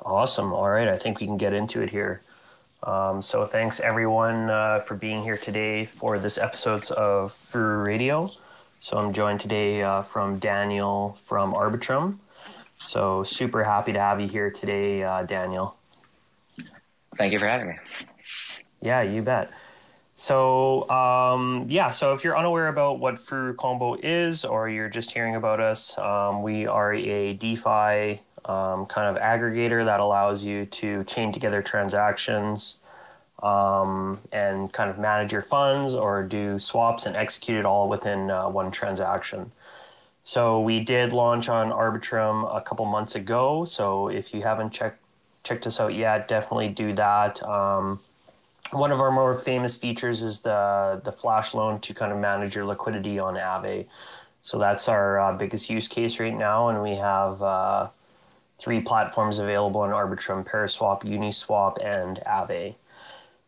Awesome. All right. I think we can get into it here. Um, so, thanks everyone uh, for being here today for this episode of FuruRadio. So, I'm joined today uh, from Daniel from Arbitrum. So, super happy to have you here today, uh, Daniel. Thank you for having me. Yeah, you bet. So, um, yeah, so if you're unaware about what Furucombo is, or you're just hearing about us, um, we are a DeFi um, kind of aggregator that allows you to chain together transactions um, and kind of manage your funds or do swaps and execute it all within uh, one transaction. So we did launch on Arbitrum a couple months ago. So if you haven't checked checked us out yet, definitely do that. Um, one of our more famous features is the the flash loan to kind of manage your liquidity on Aave. So that's our uh, biggest use case right now, and we have uh, three platforms available on Arbitrum: Paraswap, Uniswap, and Aave.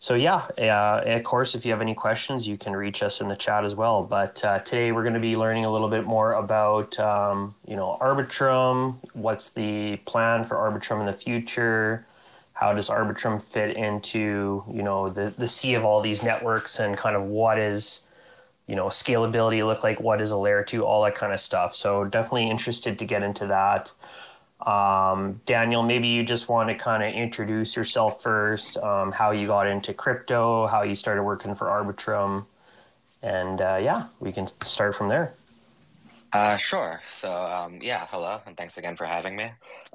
So yeah, uh, of course, if you have any questions, you can reach us in the chat as well. But uh, today we're going to be learning a little bit more about um, you know Arbitrum. What's the plan for Arbitrum in the future? How does Arbitrum fit into you know the the sea of all these networks and kind of what is you know scalability look like? What is a layer two? All that kind of stuff. So definitely interested to get into that. Um, Daniel, maybe you just want to kind of introduce yourself first, um, how you got into crypto, how you started working for Arbitrum, and uh, yeah, we can start from there. Uh, sure. So, um, yeah, hello, and thanks again for having me.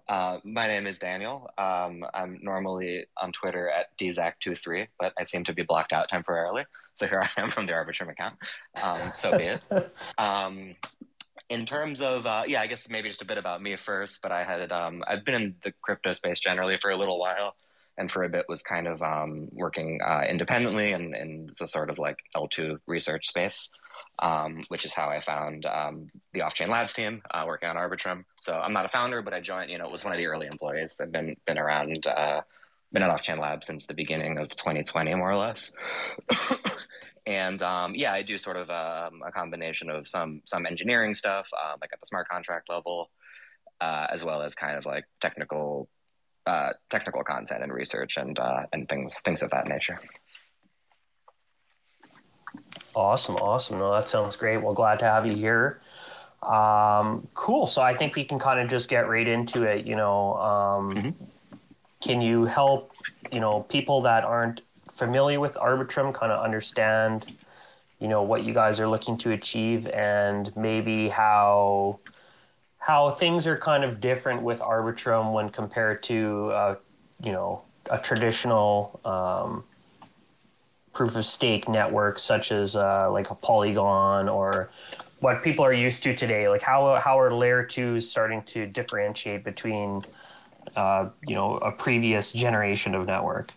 Uh, my name is Daniel. Um, I'm normally on Twitter at DZack23, but I seem to be blocked out temporarily. So here I am from the Arbitrum account. Um, so be it. Um, in terms of uh, yeah, I guess maybe just a bit about me first. But I had um, I've been in the crypto space generally for a little while, and for a bit was kind of um, working uh, independently in, in the sort of like L two research space, um, which is how I found um, the Offchain Labs team uh, working on Arbitrum. So I'm not a founder, but I joined. You know, it was one of the early employees. I've been been around. Uh, been at Offchain Labs since the beginning of 2020, more or less. And um, yeah, I do sort of um, a combination of some some engineering stuff, uh, like at the smart contract level, uh, as well as kind of like technical uh, technical content and research and uh, and things things of that nature. Awesome, awesome. No, that sounds great. Well, glad to have you here. Um, cool. So I think we can kind of just get right into it. You know, um, mm-hmm. can you help you know people that aren't familiar with Arbitrum kind of understand, you know, what you guys are looking to achieve and maybe how how things are kind of different with Arbitrum when compared to, uh, you know, a traditional um, proof of stake network such as uh, like a Polygon or what people are used to today. Like how how are layer twos starting to differentiate between, uh, you know, a previous generation of network?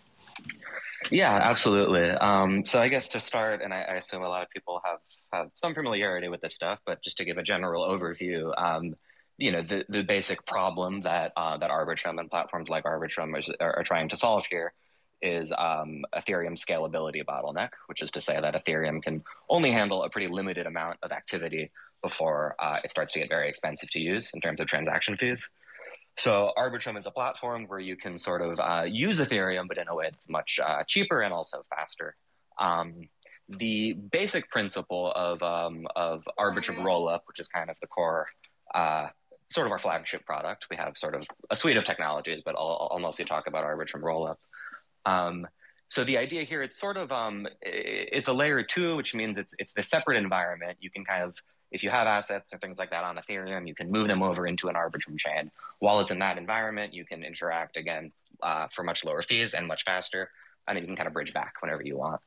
Yeah, absolutely. Um, so I guess to start, and I, I, assume a lot of people have, have some familiarity with this stuff, but just to give a general overview, um, you know, the, the basic problem that uh, that Arbitrum and platforms like Arbitrum are, are trying to solve here is um, Ethereum scalability bottleneck, which is to say that Ethereum can only handle a pretty limited amount of activity before uh, it starts to get very expensive to use in terms of transaction fees. So Arbitrum is a platform where you can sort of uh, use Ethereum, but in a way that's much uh, cheaper and also faster. Um, the basic principle of, um, of Arbitrum Rollup, which is kind of the core, uh, sort of our flagship product. We have sort of a suite of technologies, but I'll, I'll mostly talk about Arbitrum Rollup. Um, so the idea here, it's sort of um, it's a layer two, which means it's it's the separate environment. You can kind of if you have assets or things like that on Ethereum, you can move them over into an Arbitrum chain. While it's in that environment, you can interact again uh, for much lower fees and much faster, and then you can kind of bridge back whenever you want.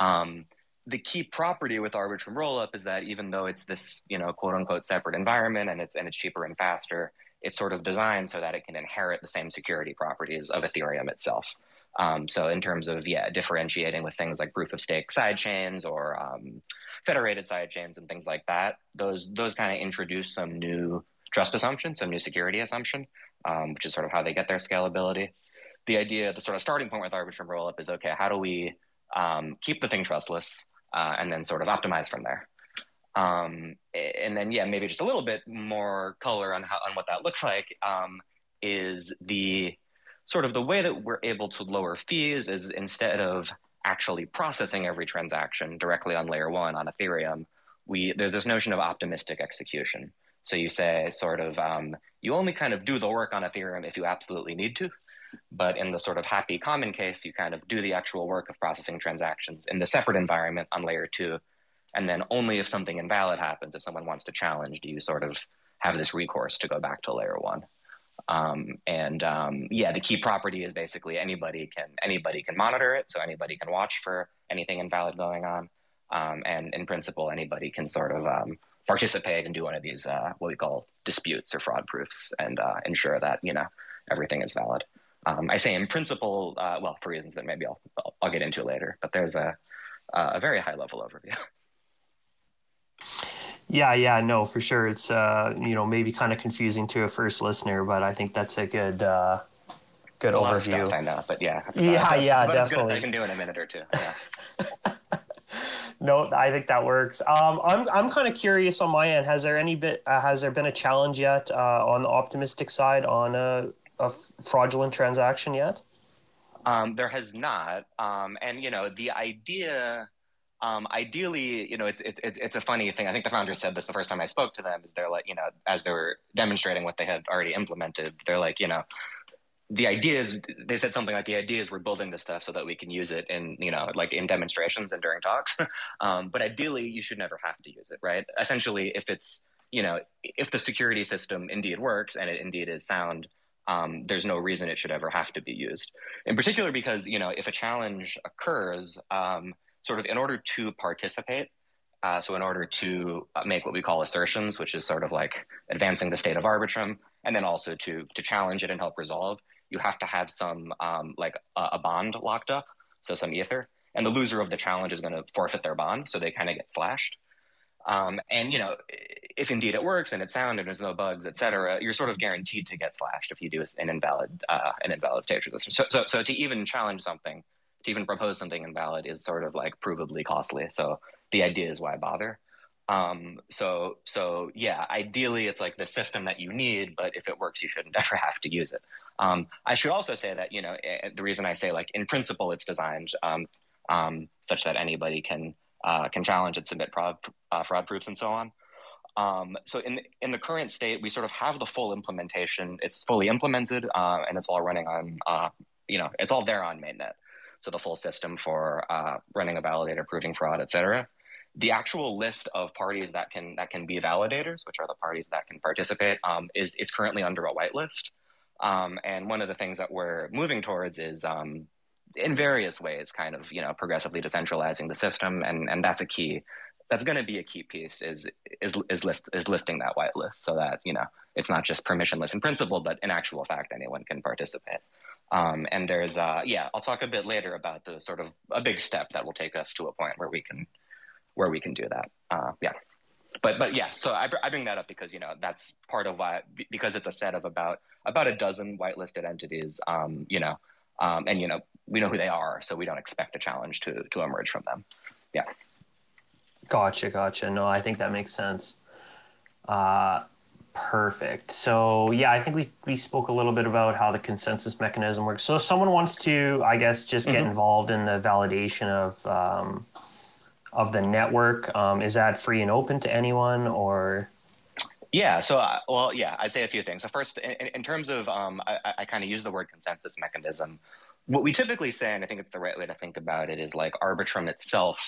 Um, the key property with Arbitrum Rollup is that even though it's this, you know, quote unquote separate environment and it's and it's cheaper and faster, it's sort of designed so that it can inherit the same security properties of Ethereum itself. Um, so in terms of yeah, differentiating with things like proof of stake sidechains or um, federated side chains and things like that, those those kind of introduce some new trust assumption, some new security assumption, um, which is sort of how they get their scalability. The idea, the sort of starting point with Arbitrum Rollup is okay, how do we um, keep the thing trustless uh, and then sort of optimize from there? Um, and then, yeah, maybe just a little bit more color on how on what that looks like um, is the sort of the way that we're able to lower fees is instead of actually processing every transaction directly on layer one on Ethereum, we there's this notion of optimistic execution. So you say sort of um, you only kind of do the work on Ethereum if you absolutely need to. But in the sort of happy common case, you kind of do the actual work of processing transactions in the separate environment on layer two. And then only if something invalid happens, if someone wants to challenge, do you sort of have this recourse to go back to layer one. Um, and um, yeah, the key property is basically anybody can anybody can monitor it, so anybody can watch for anything invalid going on, um, and in principle, anybody can sort of um, participate and do one of these uh, what we call disputes or fraud proofs, and uh, ensure that you know everything is valid. Um, I say in principle, uh, well, for reasons that maybe I'll, I'll, get into later, but there's a a very high level overview. Yeah, yeah, no, for sure. It's uh, you know, maybe kind of confusing to a first listener, but I think that's a good uh good a overview. Stuff, I know, but yeah. Yeah, yeah, but definitely. I can do in a minute or two. Yeah. no, I think that works. Um, I'm I'm kind of curious on my end. Has there any bit uh, has there been a challenge yet uh, on the optimistic side on a, a fraudulent transaction yet? Um, there has not, um, and you know the idea um, ideally, you know, it's, it's it's a funny thing. I think the founders said this the first time I spoke to them. Is they're like, you know, as they were demonstrating what they had already implemented, they're like, you know, the idea is they said something like the idea is we're building this stuff so that we can use it in you know like in demonstrations and during talks. um, but ideally, you should never have to use it, right? Essentially, if it's you know if the security system indeed works and it indeed is sound. Um, there's no reason it should ever have to be used. In particular, because you know if a challenge occurs, um, sort of in order to participate, uh, so in order to uh, make what we call assertions, which is sort of like advancing the state of Arbitrum, and then also to to challenge it and help resolve, you have to have some um, like a, a, bond locked up, so some ether, and the loser of the challenge is going to forfeit their bond, so they kind of get slashed. Um, and you know, if indeed it works and it's sound and there's no bugs, et cetera, you're sort of guaranteed to get slashed if you do an invalid uh, an invalid state assertion. So, so, so to even challenge something to even propose something invalid is sort of like provably costly. So the idea is why bother. Um, so so yeah, ideally it's like the system that you need, but if it works, you shouldn't ever have to use it. Um, I should also say that you know eh, eh, the reason I say like in principle it's designed um, um, such that anybody can uh, can challenge and submit fraud uh, fraud proofs and so on. Um, so in in the current state, we sort of have the full implementation. It's fully implemented uh, and it's all running on uh, you know it's all there on mainnet so the full system for uh, running a validator, proving fraud, et cetera. The actual list of parties that can that can be validators, which are the parties that can participate, um, is it's currently under a whitelist. Um, and one of the things that we're moving towards is um, in various ways, kind of you know progressively decentralizing the system, and and that's a key. That's going to be a key piece is is is list is lifting that whitelist so that you know it's not just permissionless in principle, but in actual fact anyone can participate. Um, and there's, uh, yeah, I'll talk a bit later about the sort of a big step that will take us to a point where we can, where we can do that. Uh, yeah, but but yeah, so I, I bring that up because you know that's part of why because it's a set of about about a dozen whitelisted entities. Um, you know, um, and you know we know who they are, so we don't expect a challenge to to emerge from them. Yeah. Gotcha, gotcha. No, I think that makes sense. Uh, Perfect. So yeah, I think we we spoke a little bit about how the consensus mechanism works. So if someone wants to, I guess, just get mm-hmm. involved in the validation of um, of the network, um, is that free and open to anyone, or? Yeah. So uh, well, yeah, I'd say a few things. So first, in, in terms of, um, I, I kind of use the word consensus mechanism. What we typically say, and I think it's the right way to think about it, is like Arbitrum itself,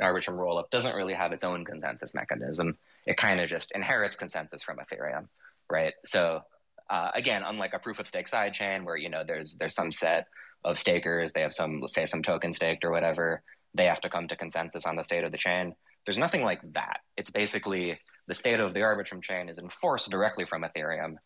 Arbitrum rollup doesn't really have its own consensus mechanism it kind of just inherits consensus from Ethereum, right? So uh, again, unlike a proof of stake sidechain where you know there's there's some set of stakers, they have some let's say some token staked or whatever, they have to come to consensus on the state of the chain. There's nothing like that. It's basically the state of the Arbitrum chain is enforced directly from Ethereum,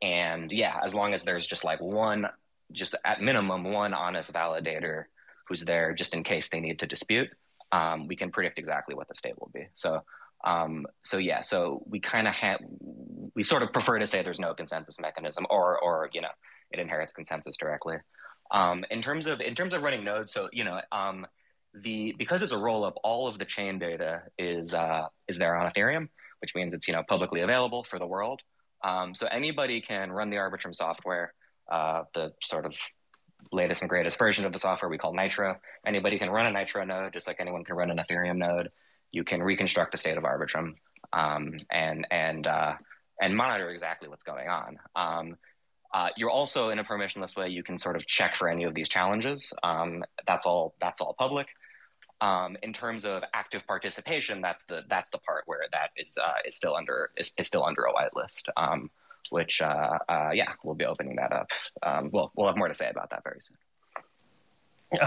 and yeah, as long as there's just like one, just at minimum one honest validator who's there just in case they need to dispute, um, we can predict exactly what the state will be. So um, so yeah, so we kind of have we sort of prefer to say there's no consensus mechanism, or or you know it inherits consensus directly. Um, in terms of in terms of running nodes, so you know um, the because it's a roll up, all of the chain data is uh, is there on Ethereum, which means it's you know publicly available for the world. Um, so anybody can run the Arbitrum software. uh, the sort of latest and greatest version of the software we call Nitro. Anybody can run a Nitro node, just like anyone can run an Ethereum node. You can reconstruct the state of Arbitrum um, and and uh, and monitor exactly what's going on. Um, uh, you're also in a permissionless way. You can sort of check for any of these challenges. Um, that's all. That's all public. Um, in terms of active participation, that's the that's the part where that is uh, is still under is, is still under a whitelist. Which uh, uh, yeah, we'll be opening that up. Um, we'll we'll have more to say about that very soon.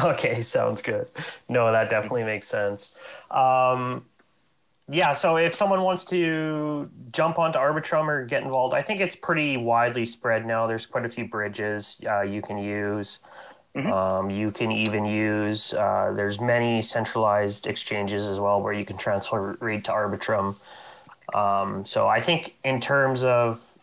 Okay, sounds good. No, that definitely makes sense. Um, yeah, so if someone wants to jump onto Arbitrum or get involved, I think it's pretty widely spread now. There's quite a few bridges uh, you can use. Mm-hmm. Um, you can even use, uh, there's many centralized exchanges as well where you can transfer read to Arbitrum. Um, so I think in terms of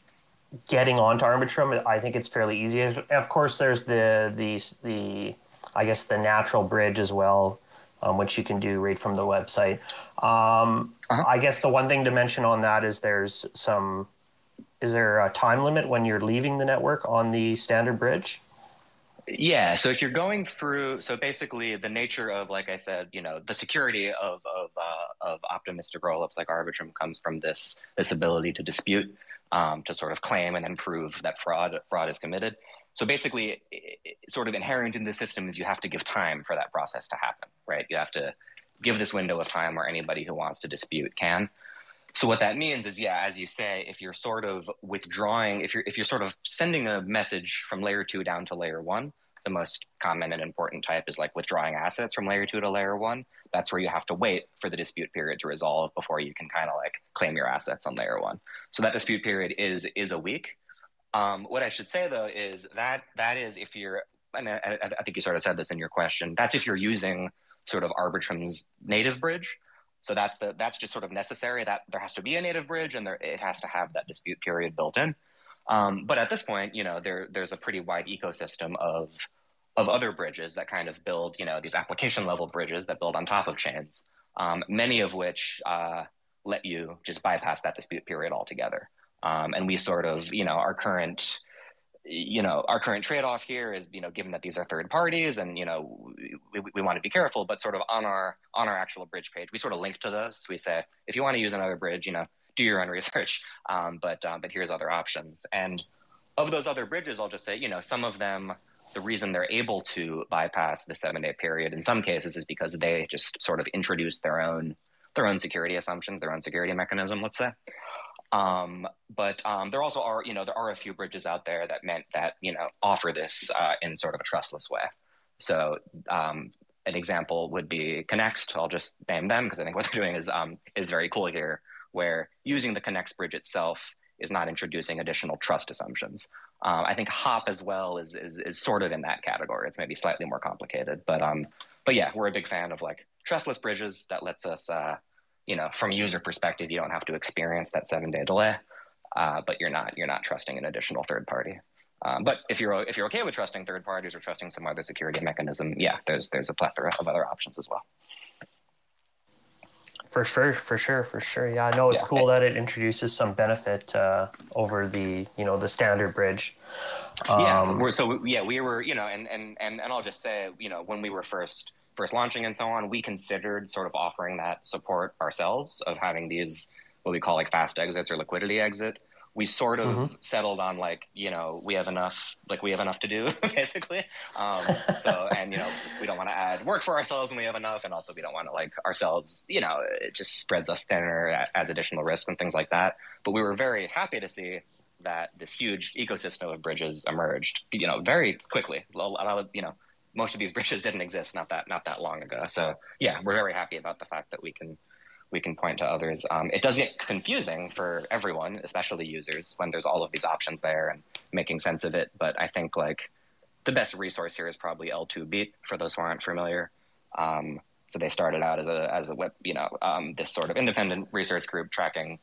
getting onto Arbitrum, I think it's fairly easy. Of course, there's the, the, the I guess, the natural bridge as well um, which you can do right from the website. Um, uh-huh. I guess the one thing to mention on that is there's some. Is there a time limit when you're leaving the network on the standard bridge? Yeah. So if you're going through, so basically the nature of, like I said, you know, the security of of uh, of optimistic rollups like Arbitrum comes from this this ability to dispute, um, to sort of claim and then prove that fraud fraud is committed. So basically, sort of inherent in the system is you have to give time for that process to happen, right? You have to give this window of time where anybody who wants to dispute can. So what that means is, yeah, as you say, if you're sort of withdrawing, if you're if you're sort of sending a message from layer two down to layer one, the most common and important type is like withdrawing assets from layer two to layer one. That's where you have to wait for the dispute period to resolve before you can kind of like claim your assets on layer one. So that dispute period is is a week. Um, what I should say though is that that is if you're, and I, I, think you sort of said this in your question. That's if you're using sort of Arbitrum's native bridge. So that's the that's just sort of necessary. That there has to be a native bridge, and there it has to have that dispute period built in. Um, but at this point, you know, there there's a pretty wide ecosystem of of other bridges that kind of build, you know, these application level bridges that build on top of chains. Um, many of which uh, let you just bypass that dispute period altogether. Um, and we sort of, you know, our current, you know, our current trade-off here is, you know, given that these are third parties, and you know, we, we want to be careful, but sort of on our on our actual bridge page, we sort of link to those. We say, if you want to use another bridge, you know, do your own research, um, but um, but here's other options. And of those other bridges, I'll just say, you know, some of them, the reason they're able to bypass the seven-day period in some cases is because they just sort of introduce their own their own security assumptions, their own security mechanism, let's say. Um, but um, there also are, you know, there are a few bridges out there that meant that, you know, offer this uh, in sort of a trustless way. So um, an example would be Connext. I'll just name them because I think what they're doing is um, is very cool here, where using the Connext bridge itself is not introducing additional trust assumptions. Um, I think Hop as well is, is is sort of in that category. It's maybe slightly more complicated, but um, but yeah, we're a big fan of like trustless bridges that lets us uh, you know, from user perspective, you don't have to experience that seven day delay, uh, but you're not you're not trusting an additional third party. Um, but if you're if you're okay with trusting third parties or trusting some other security mechanism, yeah, there's there's a plethora of other options as well. For sure, for sure, for sure. Yeah, I know it's yeah. cool that it introduces some benefit uh, over the you know the standard bridge. Um, yeah, we're, so yeah, we were you know, and and and and I'll just say you know when we were first first launching and so on, we considered sort of offering that support ourselves of having these what we call like fast exits or liquidity exit. We sort of mm-hmm. settled on like you know we have enough like we have enough to do basically. Um, so and you know we don't want to add work for ourselves and we have enough, and also we don't want to like ourselves you know it just spreads us thinner, adds additional risk and things like that. But we were very happy to see that this huge ecosystem of bridges emerged, you know, very quickly. You know, most of these bridges didn't exist not that not that long ago. So yeah, we're very happy about the fact that we can we can point to others. Um, it does get confusing for everyone, especially users, when there's all of these options there and making sense of it. But I think like the best resource here is probably L2Beat for those who aren't familiar. Um, so they started out as a as a web, you know, um, this sort of independent research group tracking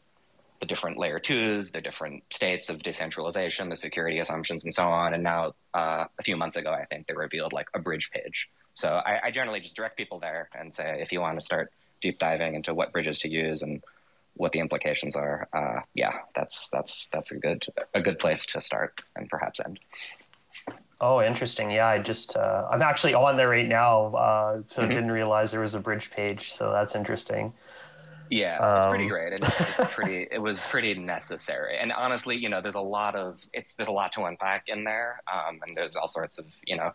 the different layer twos, the different states of decentralization, the security assumptions, and so on. And now, uh, a few months ago, I think they revealed like a bridge page. So I, I, generally just direct people there and say, if you want to start deep diving into what bridges to use and what the implications are, uh, yeah, that's that's that's a good a good place to start and perhaps end. Oh, interesting. Yeah, I just uh, I'm actually on there right now, uh, so mm-hmm. didn't realize there was a bridge page. So that's interesting. Yeah, um, it's pretty um, great. It's pretty. it was pretty necessary. And honestly, you know, there's a lot of it's there's a lot to unpack in there, um, and there's all sorts of you know,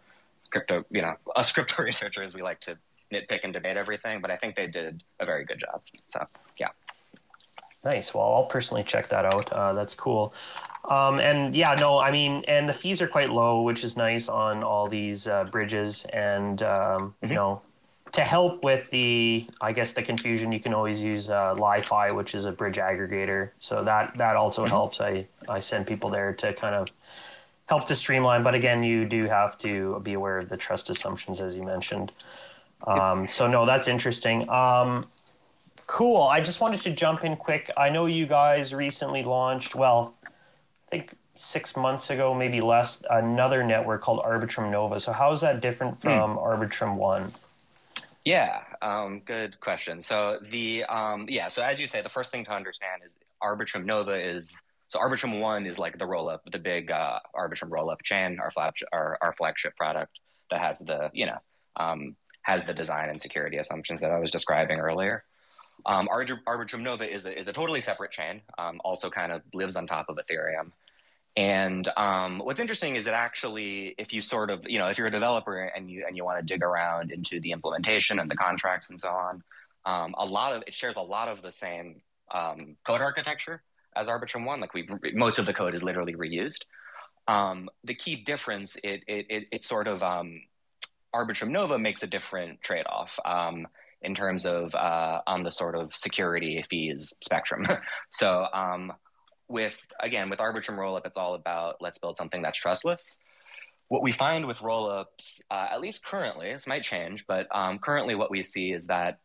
crypto. You know, us crypto researchers we like to nitpick and debate everything, but I think they did a very good job. So yeah. Nice. Well, I'll personally check that out. Uh, that's cool. Um, and yeah, no, I mean, and the fees are quite low, which is nice on all these uh, bridges. And um, mm-hmm. you know, to help with the, I guess the confusion, you can always use uh, LI.FI, which is a bridge aggregator. So that that also mm-hmm. helps. I I send people there to kind of help to streamline. But again, you do have to be aware of the trust assumptions, as you mentioned. Um, so no, that's interesting. Um, Cool. I just wanted to jump in quick. I know you guys recently launched, well, I think six months ago, maybe less, another network called Arbitrum Nova. So, how is that different hmm. from. Arbitrum One? Yeah, um, good question. So the um, yeah, so as you say, the first thing to understand is Arbitrum Nova is so Arbitrum One is like the roll up, the big uh, Arbitrum roll up chain, our flap, our, our flagship product that has the you know um, has the design and security assumptions that I was describing earlier. Um, Arbitrum Nova is a, is a totally separate chain, um, also kind of lives on top of Ethereum. And um, what's interesting is that actually, if you sort of, you know, if you're a developer and you and you want to dig around into the implementation and the contracts and so on, um, a lot of it shares a lot of the same um, code architecture as Arbitrum One. Like we, most of the code is literally reused. Um, the key difference, it it it, it sort of Arbitrum Nova makes a different trade off in terms of uh, on the sort of security fees spectrum. so um, with again with Arbitrum rollup, it's all about let's build something that's trustless. What we find with rollups, uh, at least currently, this might change, but um, currently what we see is that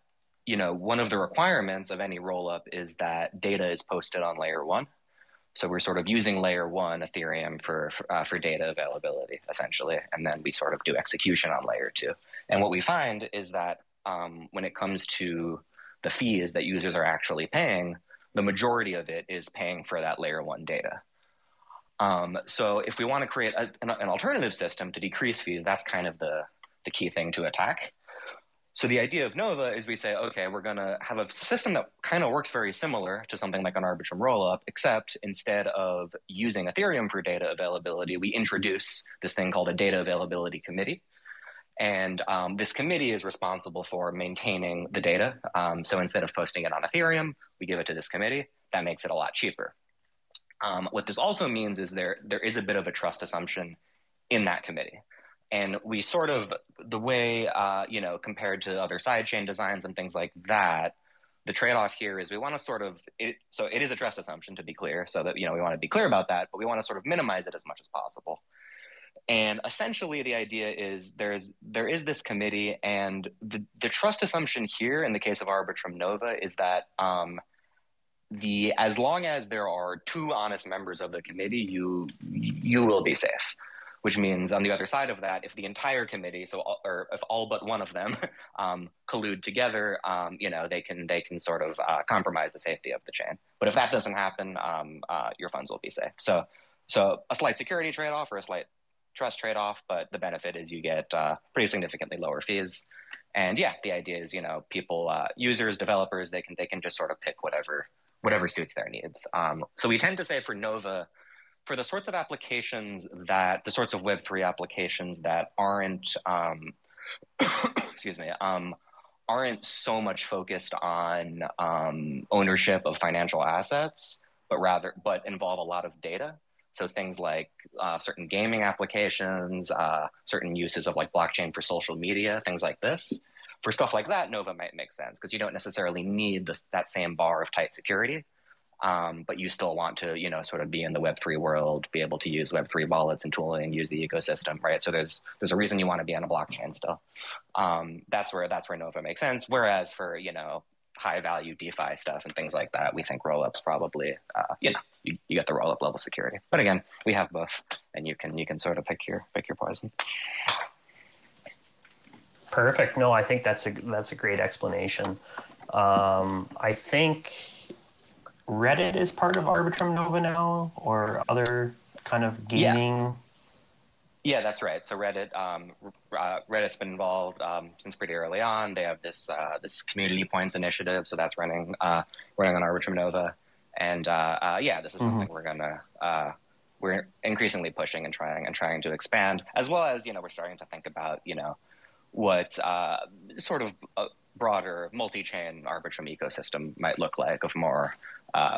you know one of the requirements of any rollup is that data is posted on layer one. So we're sort of using layer one Ethereum for for, uh, for data availability essentially, and then we sort of do execution on layer two. And what we find is that um, when it comes to the fees that users are actually paying, the majority of it is paying for that layer one data. Um, so if we want to create a, an, an, alternative system to decrease fees, that's kind of the, the key thing to attack. So the idea of Nova is we say, okay, we're going to have a system that kind of works very similar to something like an Arbitrum rollup, except instead of using Ethereum for data availability, we introduce this thing called a data availability committee. And um, this committee is responsible for maintaining the data. Um, so instead of posting it on Ethereum, we give it to this committee. That makes it a lot cheaper. Um, what this also means is there there is a bit of a trust assumption in that committee, and we sort of the way uh, you know compared to other sidechain designs and things like that. The trade-off here is we want to sort of it, so it is a trust assumption to be clear, so that you know we want to be clear about that, but we want to sort of minimize it as much as possible. And essentially, the idea is there's there is this committee, and the, the trust assumption here in the case of Arbitrum Nova is that um, the as long as there are two honest members of the committee, you you will be safe. Which means on the other side of that, if the entire committee, so or if all but one of them um, collude together, um, you know they can they can sort of uh, compromise the safety of the chain. But if that doesn't happen, um, uh, your funds will be safe. So so a slight security trade off or a slight trust trade off, but the benefit is you get uh, pretty significantly lower fees. And yeah, the idea is you know people, uh, users, developers, they can they can just sort of pick whatever whatever suits their needs. Um, so we tend to say for Nova, for the sorts of applications that the sorts of Web three applications that aren't um, excuse me um, aren't so much focused on um, ownership of financial assets, but rather but involve a lot of data. So things like uh, certain gaming applications, uh, certain uses of like blockchain for social media, things like this. For stuff like that, Nova might make sense because you don't necessarily need this, that same bar of tight security, um, but you still want to, you know, sort of be in the Web three world, be able to use Web three wallets and tooling, use the ecosystem, right? So there's there's a reason you want to be on a blockchain still. Um, that's where that's where Nova makes sense. Whereas for you know high value DeFi stuff and things like that, we think rollups probably, uh, you know, you, you get the rollup level security. But again, we have both, and you can you can sort of pick your pick your poison. Perfect. No, I think that's a that's a great explanation. Um, I think Reddit is part of Arbitrum Nova now, or other kind of gaming. Yeah, that's right. So Reddit, um, uh, Reddit's been involved um, since pretty early on. They have this uh, this community points initiative, so that's running uh, running on Arbitrum Nova, and uh, uh, yeah, this is mm-hmm. something we're gonna uh, we're increasingly pushing and trying and trying to expand, as well as you know we're starting to think about you know what sort of broader multi-chain Arbitrum ecosystem might look like of more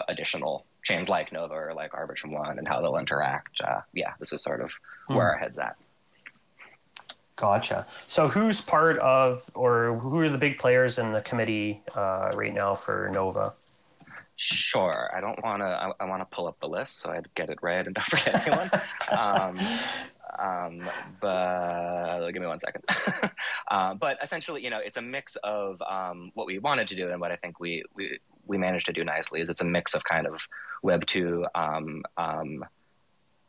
additional chains like Nova or like Arbitrum One and how they'll interact. Uh, yeah, this is sort of hmm. where our head's at. Gotcha. So, who's part of, or who are the big players in the committee uh, right now for Nova? Sure. I don't want to. I, I want to pull up the list so I'd get it right and don't forget anyone. um, um, but give me one second. uh, but essentially, you know, it's a mix of um, what we wanted to do and what I think we we we managed to do nicely. Is it's a mix of kind of Web two um, um,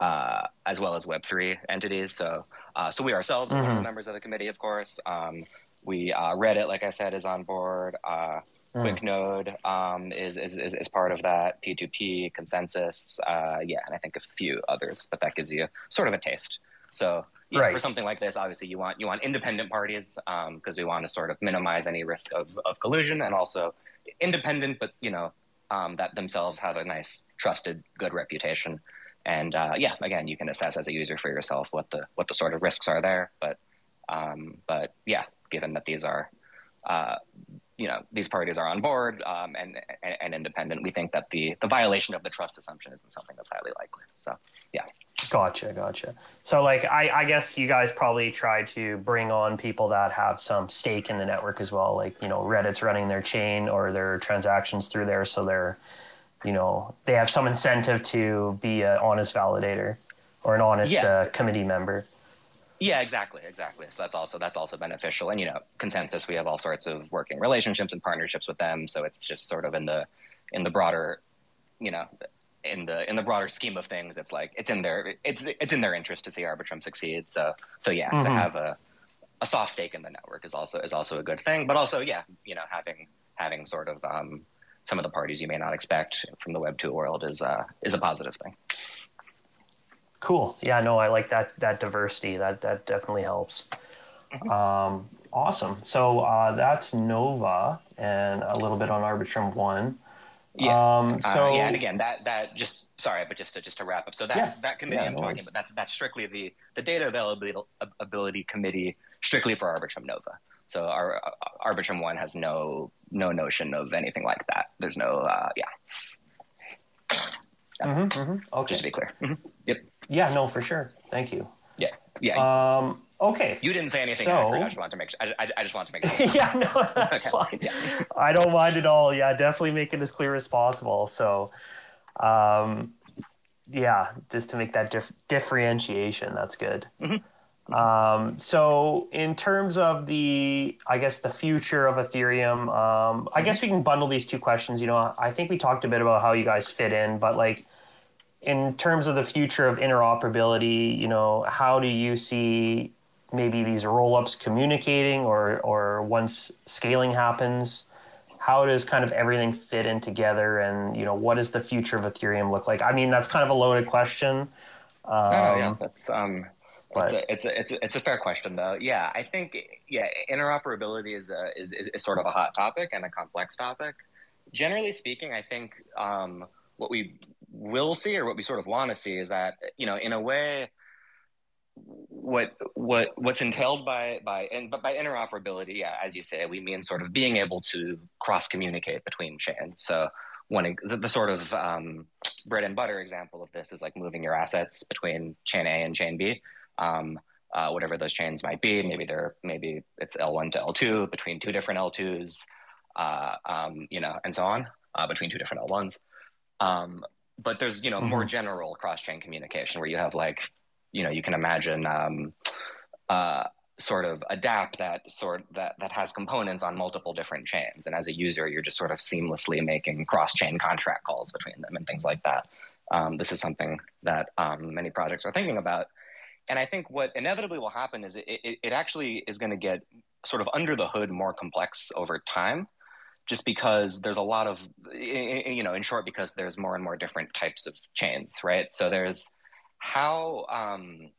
uh, as well as Web three entities. So uh, so we ourselves mm-hmm. are members of the committee, of course. Um, we uh, Reddit, like I said, is on board. Uh, mm. QuickNode um, is, is, is is part of that. P2P, ConsenSys, uh, yeah, and I think a few others. But that gives you sort of a taste. So yeah, right. for something like this, obviously you want you want independent parties because um, we want to sort of minimize any risk of, of collusion, and also independent, but you know um, that themselves have a nice, trusted, good reputation. And uh, yeah, again, you can assess as a user for yourself what the what the sort of risks are there. But um, but yeah, given that these are uh, you know these parties are on board um, and, and, and independent, we think that the the violation of the trust assumption isn't something that's highly likely. So yeah. Gotcha, gotcha. So like I, I guess you guys probably try to bring on people that have some stake in the network as well. Like you know Reddit's running their chain or their transactions through there, so they're you know they have some incentive to be an honest validator or an honest yeah. uh, committee member. Yeah, exactly, exactly. So that's also that's also beneficial. And you know, ConsenSys we have all sorts of working relationships and partnerships with them. So it's just sort of in the in the broader, you know, in the in the broader scheme of things, it's like it's in their it's it's in their interest to see Arbitrum succeed. So so yeah, mm-hmm. to have a a soft stake in the network is also is also a good thing. But also, yeah, you know, having having sort of um, some of the parties you may not expect from the Web two world is uh, is a positive thing. Cool. Yeah, no, I like that that diversity. That that definitely helps. Mm-hmm. Um, awesome. So uh, that's Nova and a little bit on Arbitrum One. Yeah. Um, so uh, yeah, and again, that that just sorry, but just to just to wrap up. So that yeah, that committee yeah, I'm no talking about that's that's strictly the the data availability ability committee strictly for Arbitrum Nova. So our uh, Arbitrum One has no no notion of anything like that. There's no uh, yeah. Mm-hmm, mm-hmm. Okay. Just to be clear. Mm-hmm. Yep. Yeah, no, for sure. Thank you. Yeah, yeah. Um, okay. You didn't say anything. So, I just wanted to make. I, I, I just wanted to make. Sure. yeah, no, that's okay. fine. Yeah. I don't mind at all. Yeah, definitely make it as clear as possible. So, um, yeah, just to make that dif- differentiation, that's good. Mm-hmm. Um, so, in terms of the, I guess the future of Ethereum, um, I mm-hmm. guess we can bundle these two questions. You know, I think we talked a bit about how you guys fit in, but like in terms of the future of interoperability, you know, how do you see maybe these roll-ups communicating or or once scaling happens? How does kind of everything fit in together and you know what does the future of Ethereum look like? I mean that's kind of a loaded question. Um, no, yeah, that's um but, it's, a, it's, a, it's, a, it's a fair question though. Yeah, I think yeah, interoperability is, a, is, is, is sort of a hot topic and a complex topic. Generally speaking, I think um, what we will see or what we sort of want to see is that you know in a way what what what's entailed by by and but by interoperability yeah as you say we mean sort of being able to cross communicate between chains. So one the, the sort of um, bread and butter example of this is like moving your assets between chain A and chain B um, uh, whatever those chains might be. Maybe they're maybe it's L1 to L2 between two different L2s uh, um, you know and so on uh, between two different L1s um, but there's you know mm-hmm. more general cross chain communication where you have like you know you can imagine um, uh, sort of a dApp that sort that that has components on multiple different chains, and as a user, you're just sort of seamlessly making cross chain contract calls between them and things like that. Um, this is something that um, many projects are thinking about. And I think what inevitably will happen is it, it, it actually is going to get sort of under the hood more complex over time just because there's a lot of you know in short because there's more and more different types of chains right so there's how um,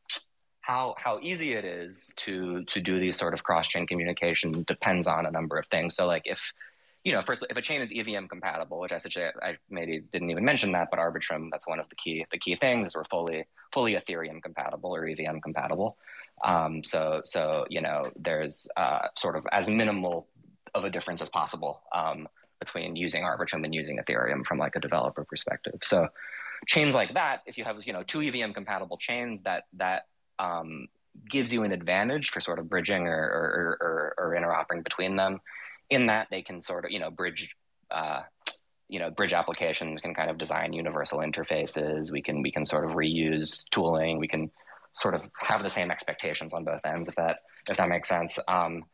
how how easy it is to to do these sort of cross chain communication depends on a number of things. So like if you know, first if a chain is EVM compatible, which I such I maybe didn't even mention that, but Arbitrum that's one of the key the key things. We're fully fully Ethereum compatible or EVM compatible. Um, so so you know, there's uh, sort of as minimal of a difference as possible um, between using Arbitrum and using Ethereum from like a developer perspective. So chains like that, if you have you know two EVM compatible chains, that that um, gives you an advantage for sort of bridging or, or, or, or interoperating between them. In that they can sort of you know bridge. Uh, you know, bridge applications can kind of design universal interfaces. We can we can sort of reuse tooling. We can sort of have the same expectations on both ends, if that if that makes sense. Um,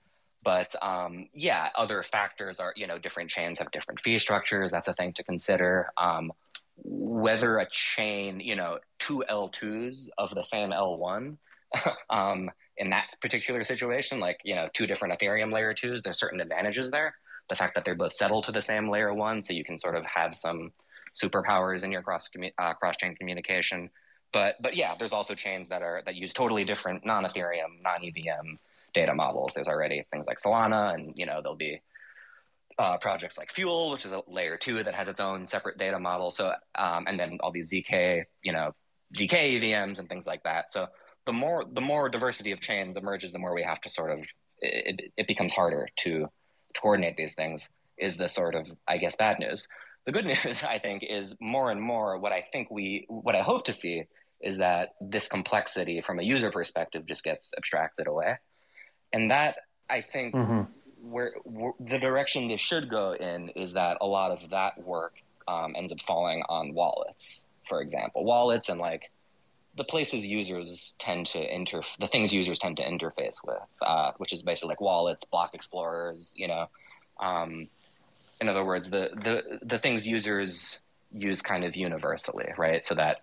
but um, yeah, other factors are you know different chains have different fee structures. That's a thing to consider. Um, whether a chain, you know, two L2s of the same L1 um, in that particular situation, like, you know, two different Ethereum layer twos, there's certain advantages there. The fact that they're both settled to the same layer one, so you can sort of have some superpowers in your cross uh, cross chain communication. But but yeah, there's also chains that are that use totally different non Ethereum, non EVM data models. There's already things like Solana, and you know there'll be uh, projects like Fuel, which is a layer two that has its own separate data model. So, um, and then all these ZK, you know, ZK EVMs and things like that. So the more the more diversity of chains emerges, the more we have to sort of it, it becomes harder to, to coordinate these things. Is the sort of I guess bad news. The good news, I think, is more and more what I think we what I hope to see is that this complexity from a user perspective just gets abstracted away, and that I think. Mm-hmm where, where, the direction this should go in is that a lot of that work um, ends up falling on wallets, for example, wallets and like the places users tend to inter the things users tend to interface with, uh, which is basically like wallets, block explorers, you know. Um, in other words, the the the things users use kind of universally, right? So that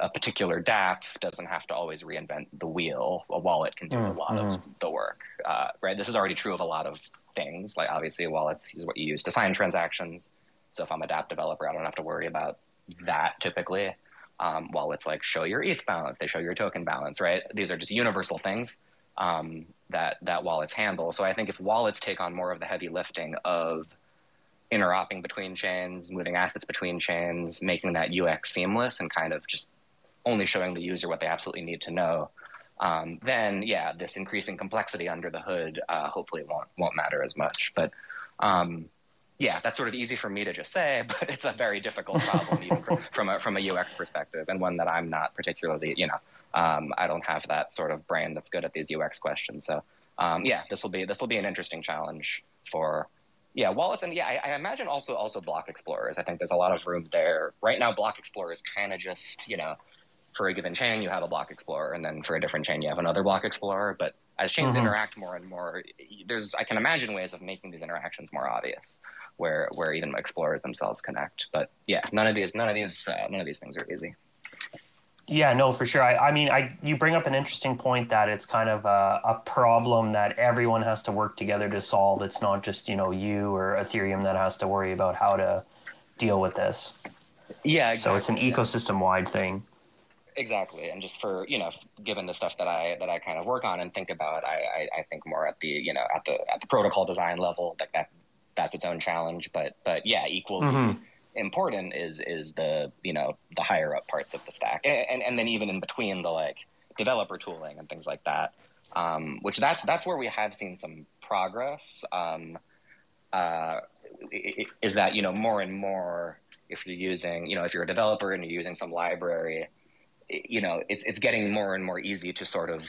a particular DApp doesn't have to always reinvent the wheel. A wallet can do mm, a lot mm. of the work, uh, right? This is already true of a lot of things. Like obviously, wallets is what you use to sign transactions. So if I'm a DApp developer, I don't have to worry about that typically. Um, wallets like show your ETH balance, they show your token balance, right? These are just universal things um, that that wallets handle. So I think if wallets take on more of the heavy lifting of interoperating between chains, moving assets between chains, making that UX seamless, and kind of just only showing the user what they absolutely need to know, um, then yeah, this increasing complexity under the hood uh, hopefully won't won't matter as much. But um, yeah, that's sort of easy for me to just say, but it's a very difficult problem even from, from a from a UX perspective, and one that I'm not particularly you know um, I don't have that sort of brain that's good at these UX questions. So um, yeah, this will be this will be an interesting challenge for yeah wallets and yeah I, I, imagine also also block explorers. I think there's a lot of room there right now. Block explorers kind of just you know for a given chain, you have a block explorer, and then for a different chain, you have another block explorer. But as chains mm-hmm. interact more and more, there's I can imagine ways of making these interactions more obvious, where where even explorers themselves connect. But yeah, none of these none of these uh, none of these things are easy. Yeah, no, for sure. I, I mean, I you bring up an interesting point that it's kind of a, a problem that everyone has to work together to solve. It's not just you know you or Ethereum that has to worry about how to deal with this. Yeah, exactly. so it's an ecosystem wide thing exactly and just for you know given the stuff that i that i kind of work on and think about I, I, I think more at the you know at the at the protocol design level like that that's its own challenge but but yeah equally mm-hmm. important is is the you know the higher up parts of the stack and, and and then even in between the like developer tooling and things like that um, which that's that's where we have seen some progress um, uh, is that you know more and more if you're using you know if you're a developer and you're using some library you know, it's it's getting more and more easy to sort of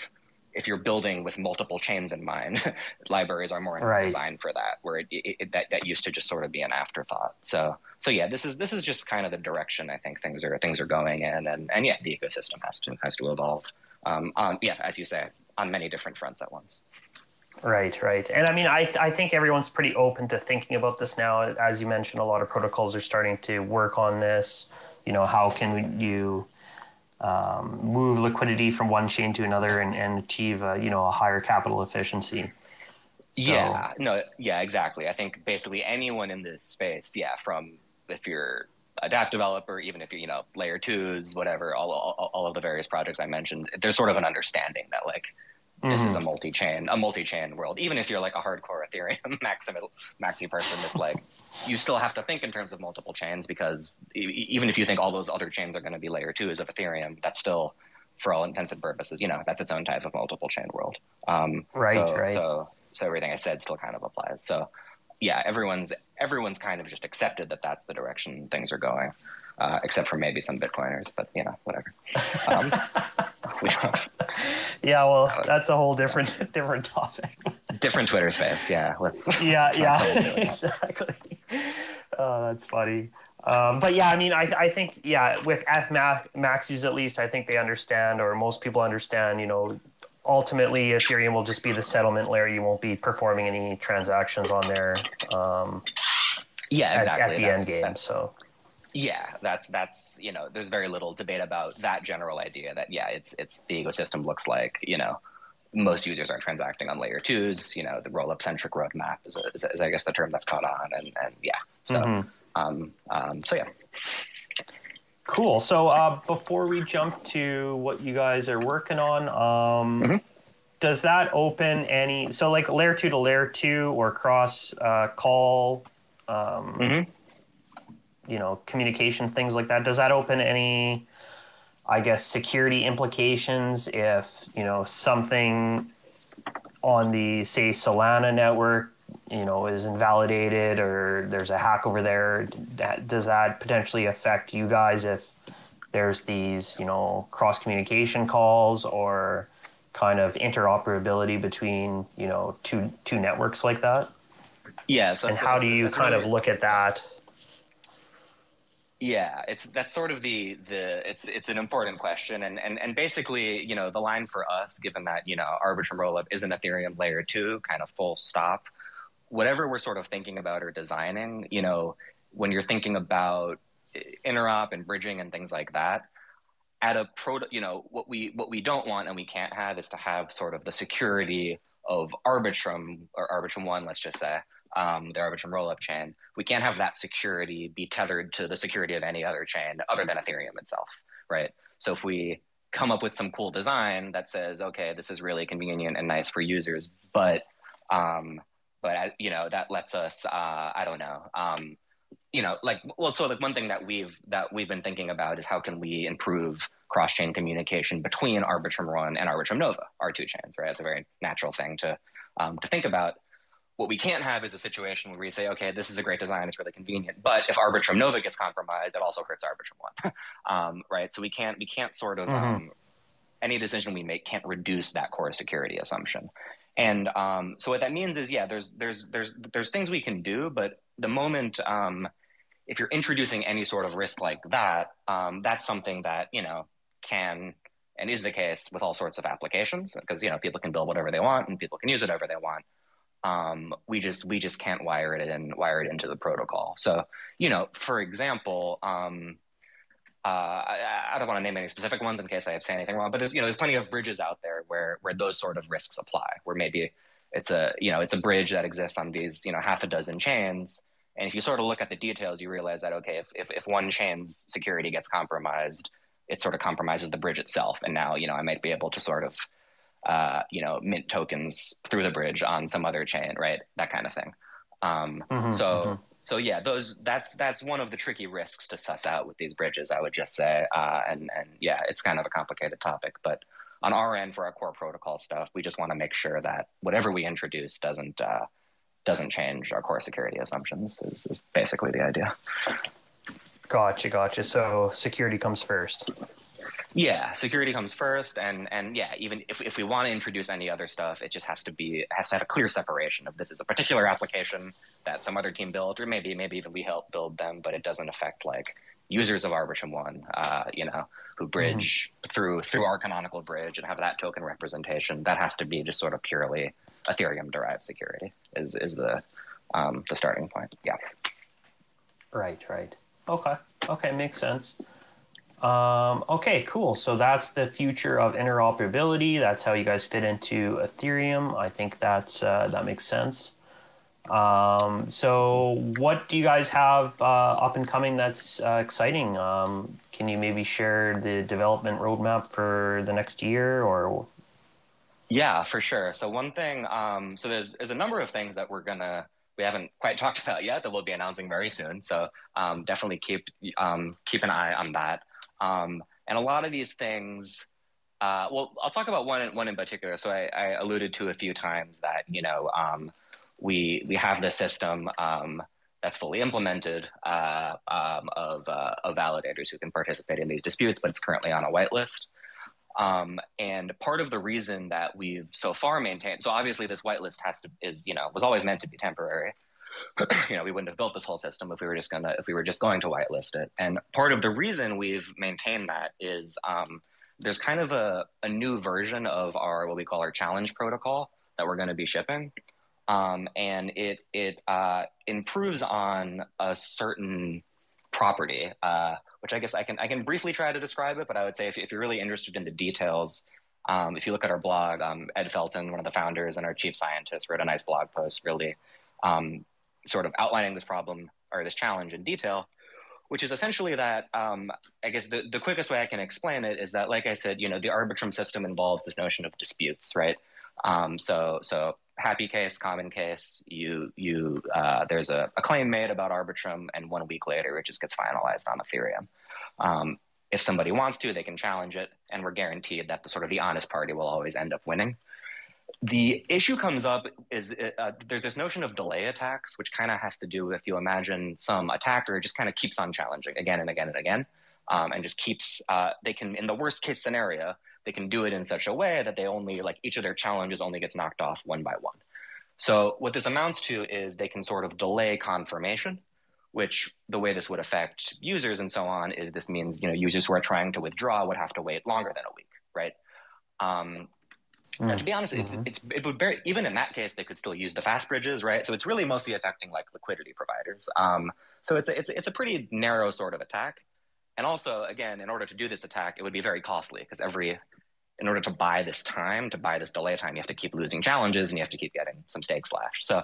if you're building with multiple chains in mind, libraries are more right. designed for that, where it, it, it, that that used to just sort of be an afterthought. So so yeah, this is this is just kind of the direction I think things are things are going in, and and yeah, the ecosystem has to has to evolve. Um, on yeah, as you say, on many different fronts at once. Right, right. And I mean, I, I think everyone's pretty open to thinking about this now. As you mentioned, a lot of protocols are starting to work on this. You know, how can you um, move liquidity from one chain to another and, and achieve a, you know a higher capital efficiency. So, yeah, no, yeah, exactly. I think basically anyone in this space, yeah, from if you're a dApp developer, even if you're, you know, layer twos, whatever, all, all, all of the various projects I mentioned, there's sort of an understanding that like this mm-hmm. is a mm-hmm. multi-chain, a multi-chain world. Even if you're like a hardcore Ethereum maxi maxi person, it's like you still have to think in terms of multiple chains because even if you think all those other chains are going to be layer twos of Ethereum, that's still, for all intents and purposes, you know, that's its own type of multiple chain world. Um, right, so, right. So, so everything I said still kind of applies. So, yeah, everyone's everyone's kind of just accepted that that's the direction things are going uh, except for maybe some Bitcoiners, but you know, whatever. Um, yeah, well, that's a whole different different topic. different Twitter space. Yeah, let's. Yeah, yeah, exactly. Oh, that's funny. Um, but yeah, I mean, I, I think yeah, with ETH maxis at least, I think they understand, or most people understand. You know, ultimately, Ethereum will just be the settlement layer. You won't be performing any transactions on there. Um, yeah, exactly. At, at the that's, end game. So yeah, that's that's you know, there's very little debate about that general idea that yeah, it's it's the ecosystem looks like you know most users are transacting on layer twos. You know, the roll up centric roadmap is, a, is, a, is, I guess the term that's caught on, and and yeah, so mm-hmm. um, um, so yeah. Cool. So uh, before we jump to what you guys are working on, um, mm-hmm. does that open any? So like layer two to layer two or cross uh, call. Um, mm-hmm you know communication things like that. Does that open any i guess security implications if you know something on the say solana network you know is invalidated or there's a hack over there? That, does that potentially affect you guys if there's these you know cross communication calls or kind of interoperability between you know two two networks like that? Yeah so and how do you kind of look at that yeah, it's that's sort of the the it's it's an important question, and and and basically, you know, the line for us, given that you know Arbitrum rollup is an Ethereum layer two, kind of full stop. Whatever we're sort of thinking about or designing, you know, when you're thinking about interop and bridging and things like that, at a pro, you know, what we what we don't want and we can't have is to have sort of the security of Arbitrum or Arbitrum one, let's just say, um, the Arbitrum rollup chain, we can't have that security be tethered to the security of any other chain other than Ethereum itself, right? So if we come up with some cool design that says, okay, this is really convenient and nice for users, but um, but uh, you know that lets us, uh, I don't know, um, you know, like well, so like one thing that we've that we've been thinking about is how can we improve cross-chain communication between Arbitrum One and Arbitrum Nova, our two chains, right? It's a very natural thing to um, to think about. What we can't have is a situation where we say, okay, this is a great design, it's really convenient, but if Arbitrum Nova gets compromised, it also hurts Arbitrum One, um, right? So we can't we can't sort of mm-hmm. um, any decision we make can't reduce that core security assumption. And um, so what that means is, yeah, there's there's there's there's things we can do, but the moment um, if you're introducing any sort of risk like that, um, that's something that you know can and is the case with all sorts of applications because you know people can build whatever they want and people can use it however they want um, we just we just can't wire it in wire it into the protocol. So you know, for example, um, uh, I, I, don't want to name any specific ones in case I say anything wrong, but there's you know there's plenty of bridges out there where where those sort of risks apply, where maybe it's a you know it's a bridge that exists on these you know half a dozen chains. And if you sort of look at the details, you realize that okay, if, if, if one chain's security gets compromised, it sort of compromises the bridge itself. And now, you know, I might be able to sort of uh, you know, mint tokens through the bridge on some other chain, right? That kind of thing. Um, mm-hmm, so, mm-hmm. so yeah, those that's that's one of the tricky risks to suss out with these bridges. I would just say, uh, and and yeah, it's kind of a complicated topic, but on our end for our core protocol stuff, we just want to make sure that whatever we introduce doesn't uh, doesn't change our core security assumptions. Is, is basically the idea. Gotcha, gotcha. So security comes first. Yeah, security comes first, and and yeah, even if if we want to introduce any other stuff, it just has to be has to have a clear separation of this is a particular application that some other team built, or maybe maybe even we help build them, but it doesn't affect like users of Arbitrum One, uh, you know, who bridge mm-hmm. through through our canonical bridge and have that token representation. That has to be just sort of purely Ethereum derived security is is the um, the starting point. Yeah. Right. Right. Okay. Okay. Makes sense. Um, okay, cool. So that's the future of interoperability. That's how you guys fit into Ethereum. I think that's uh, that makes sense. Um, so, what do you guys have uh, up and coming that's uh, exciting? Um, can you maybe share the development roadmap for the next year, or? Yeah, for sure. So one thing, um, so there's there's a number of things that we're gonna we haven't quite talked about yet that we'll be announcing very soon. So um, definitely keep um, keep an eye on that. Um, and a lot of these things, uh, well, I'll talk about one one in particular. So I, I alluded to a few times that you know um, we we have the system um, that's fully implemented uh, um, of, uh, of validators who can participate in these disputes, but it's currently on a whitelist. Um, and part of the reason that we've so far maintained, so obviously this whitelist has to is you know was always meant to be temporary. you know, we wouldn't have built this whole system if we were just gonna if we were just going to whitelist it. And part of the reason we've maintained that is um, there's kind of a, a new version of our what we call our challenge protocol that we're going to be shipping um, and it it uh, improves on a certain property, uh, which I guess I can I can briefly try to describe it. But I would say if, if you're really interested in the details, um, if you look at our blog, um, Ed Felten, one of the founders and our chief scientist, wrote a nice blog post, really um, sort of outlining this problem or this challenge in detail. Which is essentially that um, I guess the, the quickest way I can explain it is that, like I said, you know, the Arbitrum system involves this notion of disputes, right? Um, so, so happy case, common case, you you uh, there's a, a, claim made about Arbitrum, and one week later it just gets finalized on Ethereum. Um, if somebody wants to, they can challenge it, and we're guaranteed that the sort of the honest party will always end up winning. The issue comes up is uh, there's this notion of delay attacks, which kind of has to do with if you imagine some attacker just kind of keeps on challenging again and again and again, um, and just keeps uh, they can in the worst case scenario they can do it in such a way that they only like each of their challenges only gets knocked off one by one. So what this amounts to is they can sort of delay confirmation, which the way this would affect users and so on is this means you know users who are trying to withdraw would have to wait longer than a week, right? Um, mm. And to be honest, mm-hmm. it's, it's, it would very even in that case they could still use the fast bridges, right? So it's really mostly affecting like liquidity providers. Um, so it's a, it's it's a pretty narrow sort of attack. And also, again, in order to do this attack, it would be very costly because every in order to buy this time, to buy this delay time, you have to keep losing challenges and you have to keep getting some stake slash. So,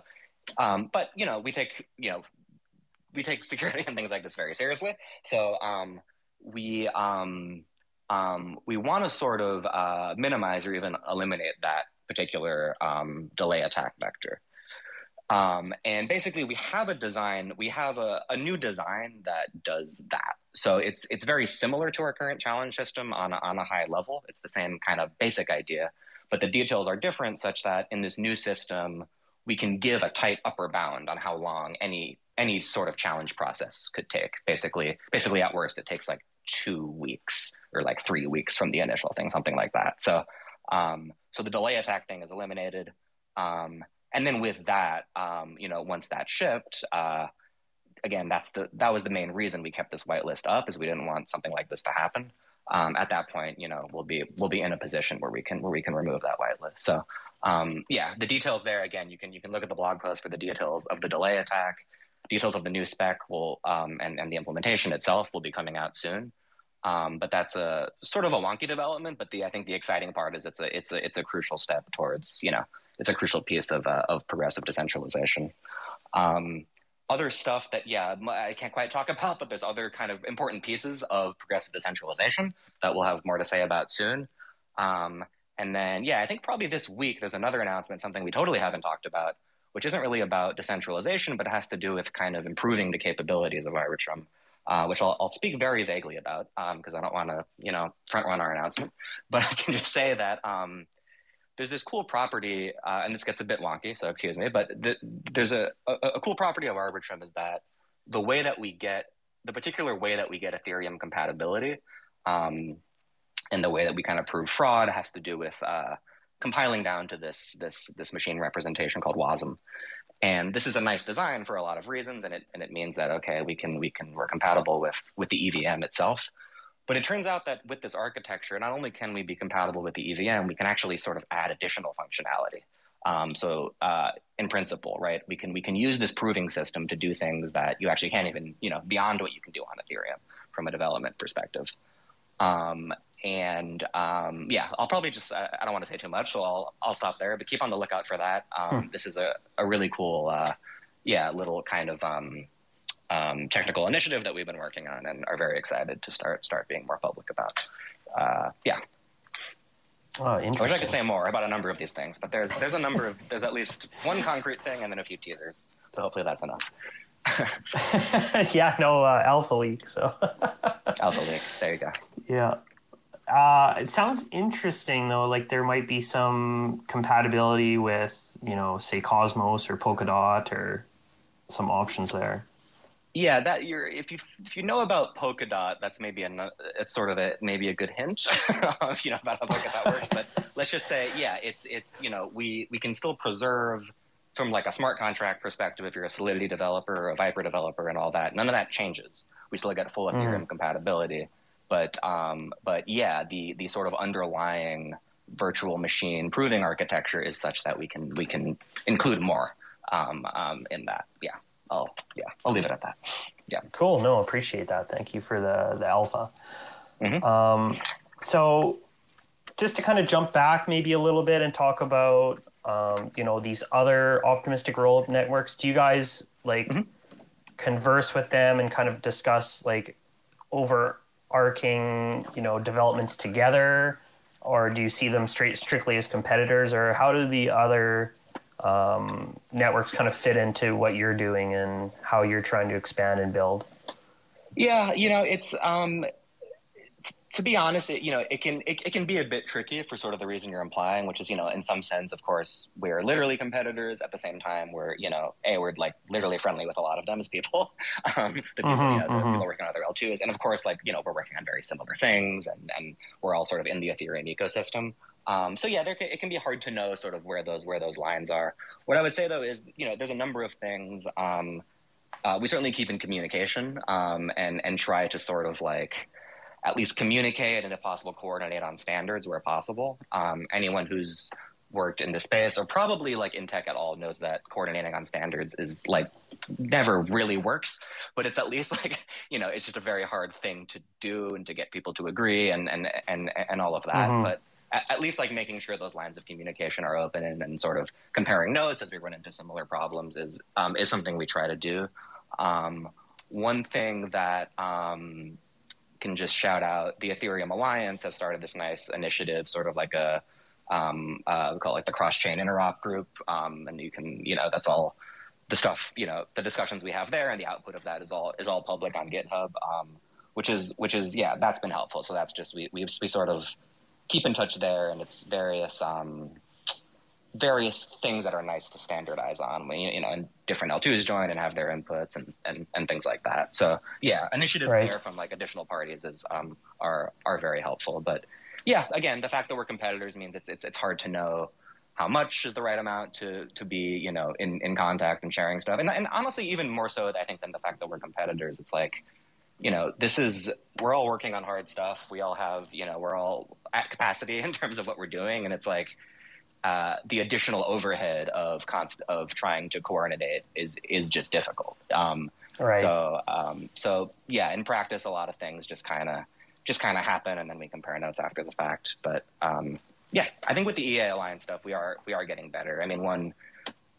um, but you know, we take you know, we take security and things like this very seriously. So um, we um, um, we want to sort of uh, minimize or even eliminate that particular um, delay attack vector. Um, and basically, we have a design, we have a, a, new design that does that. So it's it's very similar to our current challenge system on a, on a high level. It's the same kind of basic idea, but the details are different, such that in this new system, we can give a tight upper bound on how long any any sort of challenge process could take. Basically, basically at worst, it takes like two weeks or like three weeks from the initial thing, something like that. So, um, so the delay attack thing is eliminated. Um, and then with that, um, you know, once that shipped, uh, again, that's the that was the main reason we kept this whitelist up, is we didn't want something like this to happen. Um, at that point, you know, we'll be we'll be in a position where we can where we can remove that whitelist. So, um, yeah, the details there again, you can you can look at the blog post for the details of the delay attack. Details of the new spec will um, and and the implementation itself will be coming out soon. Um, but that's a sort of a wonky development. But the I think the exciting part is it's a it's a it's a crucial step towards you know it's a crucial piece of, uh, of progressive decentralization. Um, other stuff that, yeah, I can't quite talk about, but there's other kind of important pieces of progressive decentralization that we'll have more to say about soon. Um, and then, yeah, I think probably this week there's another announcement, something we totally haven't talked about, which isn't really about decentralization, but it has to do with kind of improving the capabilities of Arbitrum, uh, which I'll, I'll, speak very vaguely about because um, I don't want to, you know, front run our announcement. But I can just say that um, there's this cool property, uh, and this gets a bit wonky, so excuse me, but the, there's a, a, a, cool property of Arbitrum is that the way that we get, the particular way that we get Ethereum compatibility, um, and the way that we kind of prove fraud has to do with uh, compiling down to this, this, this machine representation called WASM. And this is a nice design for a lot of reasons, and it, and it means that, okay, we can, we can, we're compatible with, with the EVM itself. But it turns out that with this architecture, not only can we be compatible with the EVM, we can actually sort of add additional functionality. Um, so uh, in principle, right, we can we can use this proving system to do things that you actually can't even, you know, beyond what you can do on Ethereum from a development perspective. Um, and um, yeah, I'll probably just I don't want to say too much, so I'll I'll stop there. But keep on the lookout for that. Um, hmm. This is a, a really cool, uh, yeah, little kind of um, um, technical initiative that we've been working on, and are very excited to start start being more public about. Uh, yeah. Oh, interesting. I wish I could say more about a number of these things, but there's there's a number of there's at least one concrete thing and then a few teasers. So hopefully that's enough. yeah, no uh, alpha leak. So alpha leak. There you go. Yeah. Uh, it sounds interesting though. Like there might be some compatibility with, you know, say Cosmos or Polkadot or some options there. Yeah, that you're if you if you know about Polkadot, that's maybe a it's sort of a maybe a good hint, if you know about how Polkadot works. But let's just say, yeah, it's it's you know we we can still preserve from like a smart contract perspective. If you're a Solidity developer or a Vyper developer and all that, none of that changes. We still get full Ethereum mm. compatibility. But um, but yeah, the the sort of underlying virtual machine proving architecture is such that we can we can include more um, um, in that. Yeah, I'll yeah I'll leave it at that. Yeah. Cool. No, appreciate that. Thank you for the the alpha. Mm-hmm. Um, so just to kind of jump back maybe a little bit and talk about um, you know these other optimistic rollup networks. Do you guys like mm-hmm. converse with them and kind of discuss like over arcing, you know, developments together, or do you see them straight strictly as competitors, or how do the other um, networks kind of fit into what you're doing and how you're trying to expand and build? Yeah, you know, it's um, to be honest, it, you know, it can it, it can be a bit tricky for sort of the reason you're implying, which is, you know, in some sense, of course, we're literally competitors. At the same time, we're, you know, a we're like literally friendly with a lot of them as people, um, the people, mm-hmm, you know, mm-hmm. people working on other L2s, and of course, like you know, we're working on very similar things, and and we're all sort of in the Ethereum ecosystem. Um, so yeah, there it can be hard to know sort of where those where those lines are. What I would say though is, you know, there's a number of things. Um, uh, we certainly keep in communication um, and and try to sort of like at least communicate and if possible coordinate on standards where possible. Um, anyone who's worked in the space or probably like in tech at all knows that coordinating on standards is like never really works but it's at least like you know it's just a very hard thing to do and to get people to agree and and and, and all of that mm-hmm. but at, at, least like making sure those lines of communication are open and, and sort of comparing notes as we run into similar problems is um, is something we try to do um, one thing that um, can just shout out the Ethereum Alliance has started this nice initiative, sort of like a um, uh, we call it like the cross chain interop group, um, and you can you know that's all the stuff you know the discussions we have there and the output of that is all is all public on GitHub, um, which is which is yeah that's been helpful. So that's just we we we sort of keep in touch there, and it's various um, various things that are nice to standardize on when you know and different L2s join and have their inputs and, and, and things like that. So yeah, initiatives right. there from like additional parties is um are are very helpful. But yeah, again, the fact that we're competitors means it's it's it's hard to know how much is the right amount to to be you know in in contact and sharing stuff. And and honestly, even more so, I think than the fact that we're competitors, it's like you know this is we're all working on hard stuff. We all have you know we're all at capacity in terms of what we're doing, and it's like uh, the additional overhead of const- of trying to coordinate is is just difficult. Um, right. So um, so yeah, in practice, a lot of things just kind of just kind of happen, and then we compare notes after the fact. But um, yeah, I think with the EA Alliance stuff, we are we are getting better. I mean, one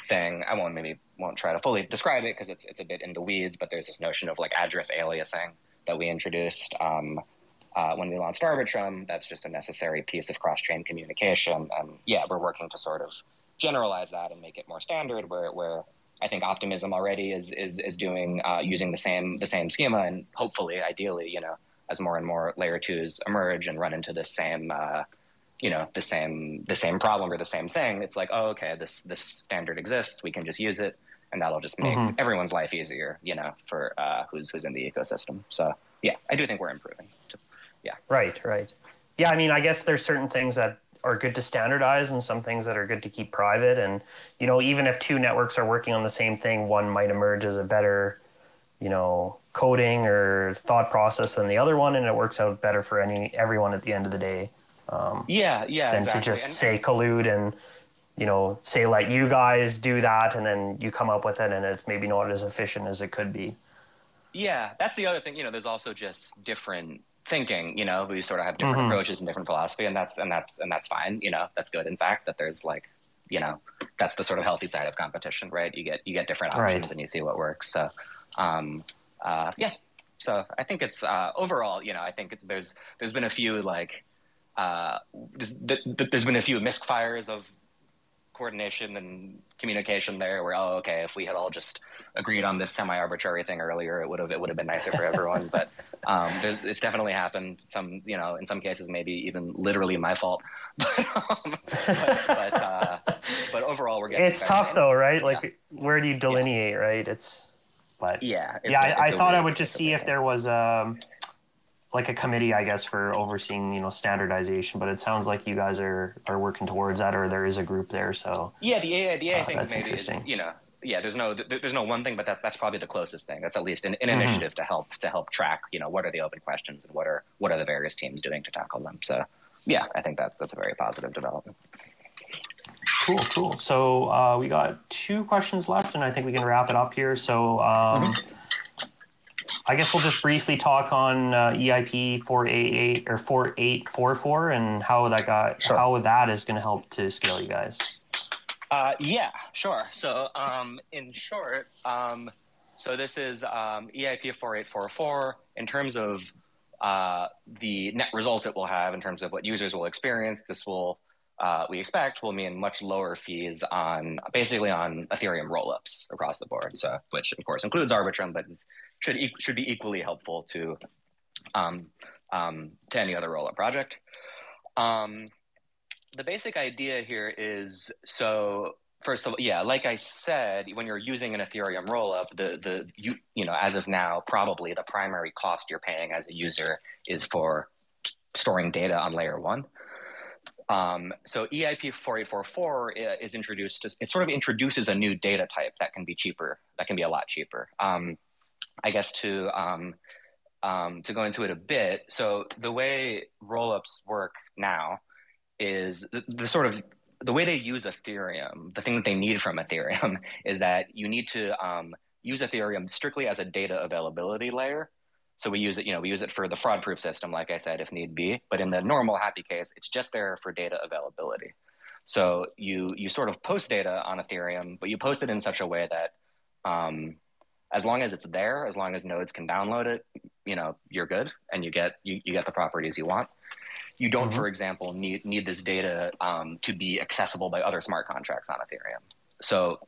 thing I won't maybe won't try to fully describe it because it's it's a bit in the weeds, but there's this notion of like address aliasing that we introduced. Uh, when we launched Arbitrum, that's just a necessary piece of cross-chain communication. And yeah, we're working to sort of generalize that and make it more standard. Where where I think Optimism already is is is doing uh, using the same the same schema, and hopefully, ideally, you know, as more and more layer twos emerge and run into the same. Uh, you know the same the same problem or the same thing it's like oh okay this this standard exists we can just use it and that'll just make mm-hmm. everyone's life easier you know for uh, who's who's in the ecosystem so yeah i do think we're improving yeah. Right, right. Yeah, I mean, I guess there's certain things that are good to standardize and some things that are good to keep private. And, you know, even if two networks are working on the same thing, one might emerge as a better, you know, coding or thought process than the other one, and it works out better for any everyone at the end of the day. Um, yeah, yeah. Than exactly. to just and, say collude and, you know, say let you guys do that, and then you come up with it, and it's maybe not as efficient as it could be. Yeah, that's the other thing. You know, there's also just different thinking. You know, we sort of have different mm-hmm. approaches and different philosophy, and that's and that's and that's fine. You know, that's good. In fact, that there's like, you know, that's the sort of healthy side of competition, right? You get you get different options right. and you see what works. So, um, uh, yeah. So I think it's uh, overall, you know, I think it's there's there's been a few like uh, there's, there's been a few misfires of coordination and communication there where oh okay if we had all just agreed on this semi-arbitrary thing earlier it would have it would have been nicer for everyone. But um, it's definitely happened. Some you know in some cases maybe even literally my fault. But um, but, but, uh, but, overall we're getting it's tough though right? Like yeah. where do you delineate yeah. right? It's but yeah yeah I, I thought I would just see if there was um like a committee, I guess, for overseeing you know standardization. But it sounds like you guys are are working towards that, or there is a group there. So yeah, the AI, the AI uh, thing that's maybe interesting. Is, you know, yeah, there's no there's no one thing, but that's that's probably the closest thing. That's at least an, an mm-hmm. initiative to help to help track. You know, what are the open questions and what are what are the various teams doing to tackle them. So yeah, I think that's that's a very positive development. Cool, cool. So uh, we got two questions left, and I think we can wrap it up here. So. Um, mm-hmm I guess we'll just briefly talk on uh, EIP 488 or 4844 and how that got sure. how that is going to help to scale you guys. Uh, yeah, sure. So um, in short, um, so this is um, EIP 4844 in terms of uh, the net result it will have in terms of what users will experience. This will uh, we expect will mean much lower fees on basically on Ethereum rollups across the board. So, which of course includes Arbitrum, but should e- should be equally helpful to um, um, to any other rollup project. Um, the basic idea here is so. First of all, yeah, like I said, when you're using an Ethereum rollup, the the you you know as of now, probably the primary cost you're paying as a user is for storing data on layer one. Um, so EIP 4844 is introduced, it sort of introduces a new data type that can be cheaper, that can be a lot cheaper. Um, I guess to, um, um, to go into it a bit, so the way rollups work now is the, the, sort of the way they use Ethereum, the thing that they need from Ethereum is that you need to um, use Ethereum strictly as a data availability layer so we use it, you know, we use it for the fraud proof system, like I said, if need be. But in the normal happy case, it's just there for data availability. So you you sort of post data on Ethereum, but you post it in such a way that um, as long as it's there, as long as nodes can download it, you know, you're good and you get you, you get the properties you want. You don't, mm-hmm. for example, need need this data um, to be accessible by other smart contracts on Ethereum. So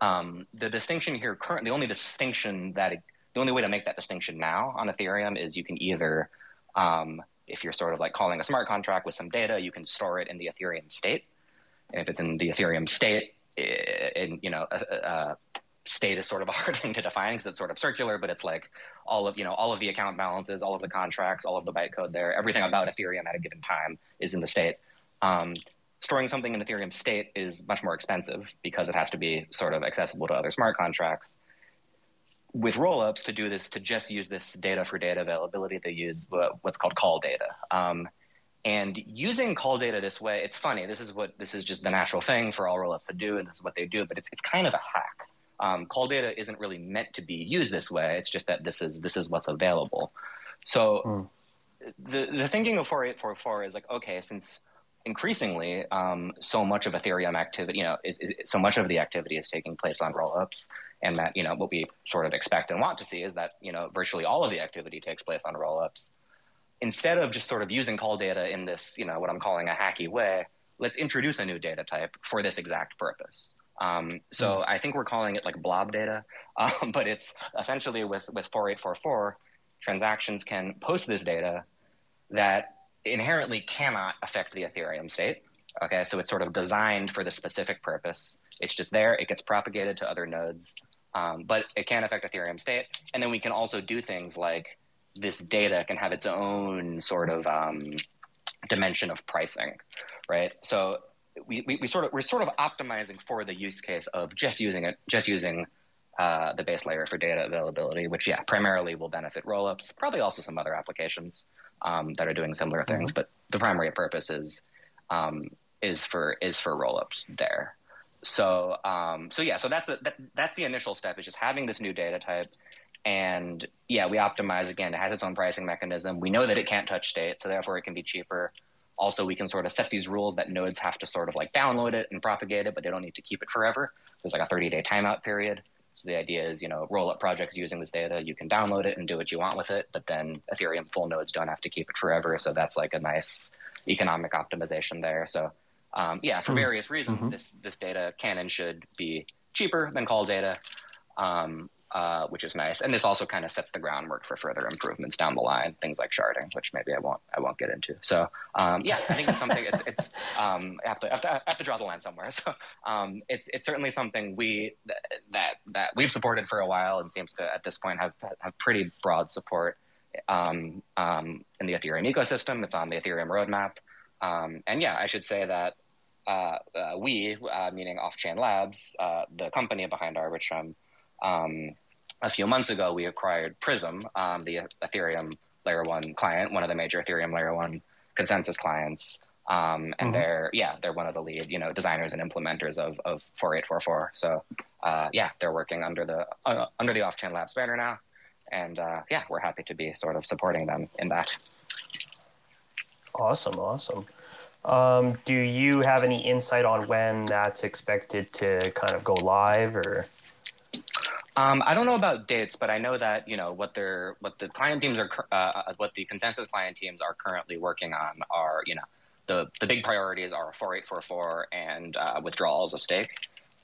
um, the distinction here, current, the only distinction that it, the only way to make that distinction now on Ethereum is you can either, um, if you're sort of like calling a smart contract with some data, you can store it in the Ethereum state. And if it's in the Ethereum state, in you know, a, a state is sort of a hard thing to define because it's sort of circular, but it's like all of you know all of the account balances, all of the contracts, all of the bytecode there, everything about Ethereum at a given time is in the state. Um, storing something in Ethereum state is much more expensive because it has to be sort of accessible to other smart contracts. With rollups to do this to just use this data for data availability they use what's called call data. Um, and using call data this way it's funny this is what this is just the natural thing for all rollups to do and this is what they do but it's, it's kind of a hack um, call data isn't really meant to be used this way. It's just that this is this is what's available. So mm. the, the thinking of 4844 is like okay since increasingly um, so much of ethereum activity you know is, is, so much of the activity is taking place on rollups and that you know what we sort of expect and want to see is that you know virtually all of the activity takes place on rollups. Instead of just sort of using call data in this you know what i'm calling a hacky way let's introduce a new data type for this exact purpose um, so mm. i think we're calling it like blob data um, but it's essentially with with 4844 transactions can post this data that inherently cannot affect the ethereum state okay so it's sort of designed for the specific purpose it's just there it gets propagated to other nodes um, but it can affect Ethereum state. And then we can also do things like this data can have its own sort of um, dimension of pricing, right? So we, we, we, sort of we're sort of optimizing for the use case of just using it, just using uh, the base layer for data availability, which yeah, primarily will benefit rollups, probably also some other applications um, that are doing similar things, mm-hmm. but the primary purpose is um, is for is for rollups there. So, um, so yeah, so that's the, that, that's the initial step is just having this new data type, and yeah, we optimize again. It has its own pricing mechanism. We know that it can't touch state, so therefore it can be cheaper. Also, we can sort of set these rules that nodes have to sort of like download it and propagate it, but they don't need to keep it forever. There's like a 30 day timeout period. So the idea is, you know, roll up projects using this data. You can download it and do what you want with it, but then Ethereum full nodes don't have to keep it forever. So that's like a nice economic optimization there. So um, yeah, for hmm. various reasons, mm-hmm. this this data can and should be cheaper than call data. Um, uh, which is nice. And this also kind of sets the groundwork for further improvements down the line, things like sharding, which maybe I won't I won't get into. So um, yeah, I think it's something. It's it's um, I have to, I have to I have to draw the line somewhere. So um, it's it's certainly something we that that we've supported for a while and seems to at this point have have pretty broad support um, um, in the Ethereum ecosystem. It's on the Ethereum roadmap. Um, and yeah, I should say that uh, uh, we, uh, meaning Offchain Labs, uh, the company behind Arbitrum, um, a few months ago, we acquired Prysm, um, the Ethereum Layer One client, one of the major Ethereum Layer One consensus clients. Um, and mm-hmm. they're yeah they're one of the lead you know designers and implementers of of 4844 so uh, yeah they're working under the uh, under the Offchain Labs banner now. And uh, yeah we're happy to be sort of supporting them in that. Awesome awesome. Um, do you have any insight on when that's expected to kind of go live or um, I don't know about dates, but I know that you know what they're what the client teams are uh, uh, what the consensus client teams are currently working on are you know the the big priorities are 4844 and uh, withdrawals of stake.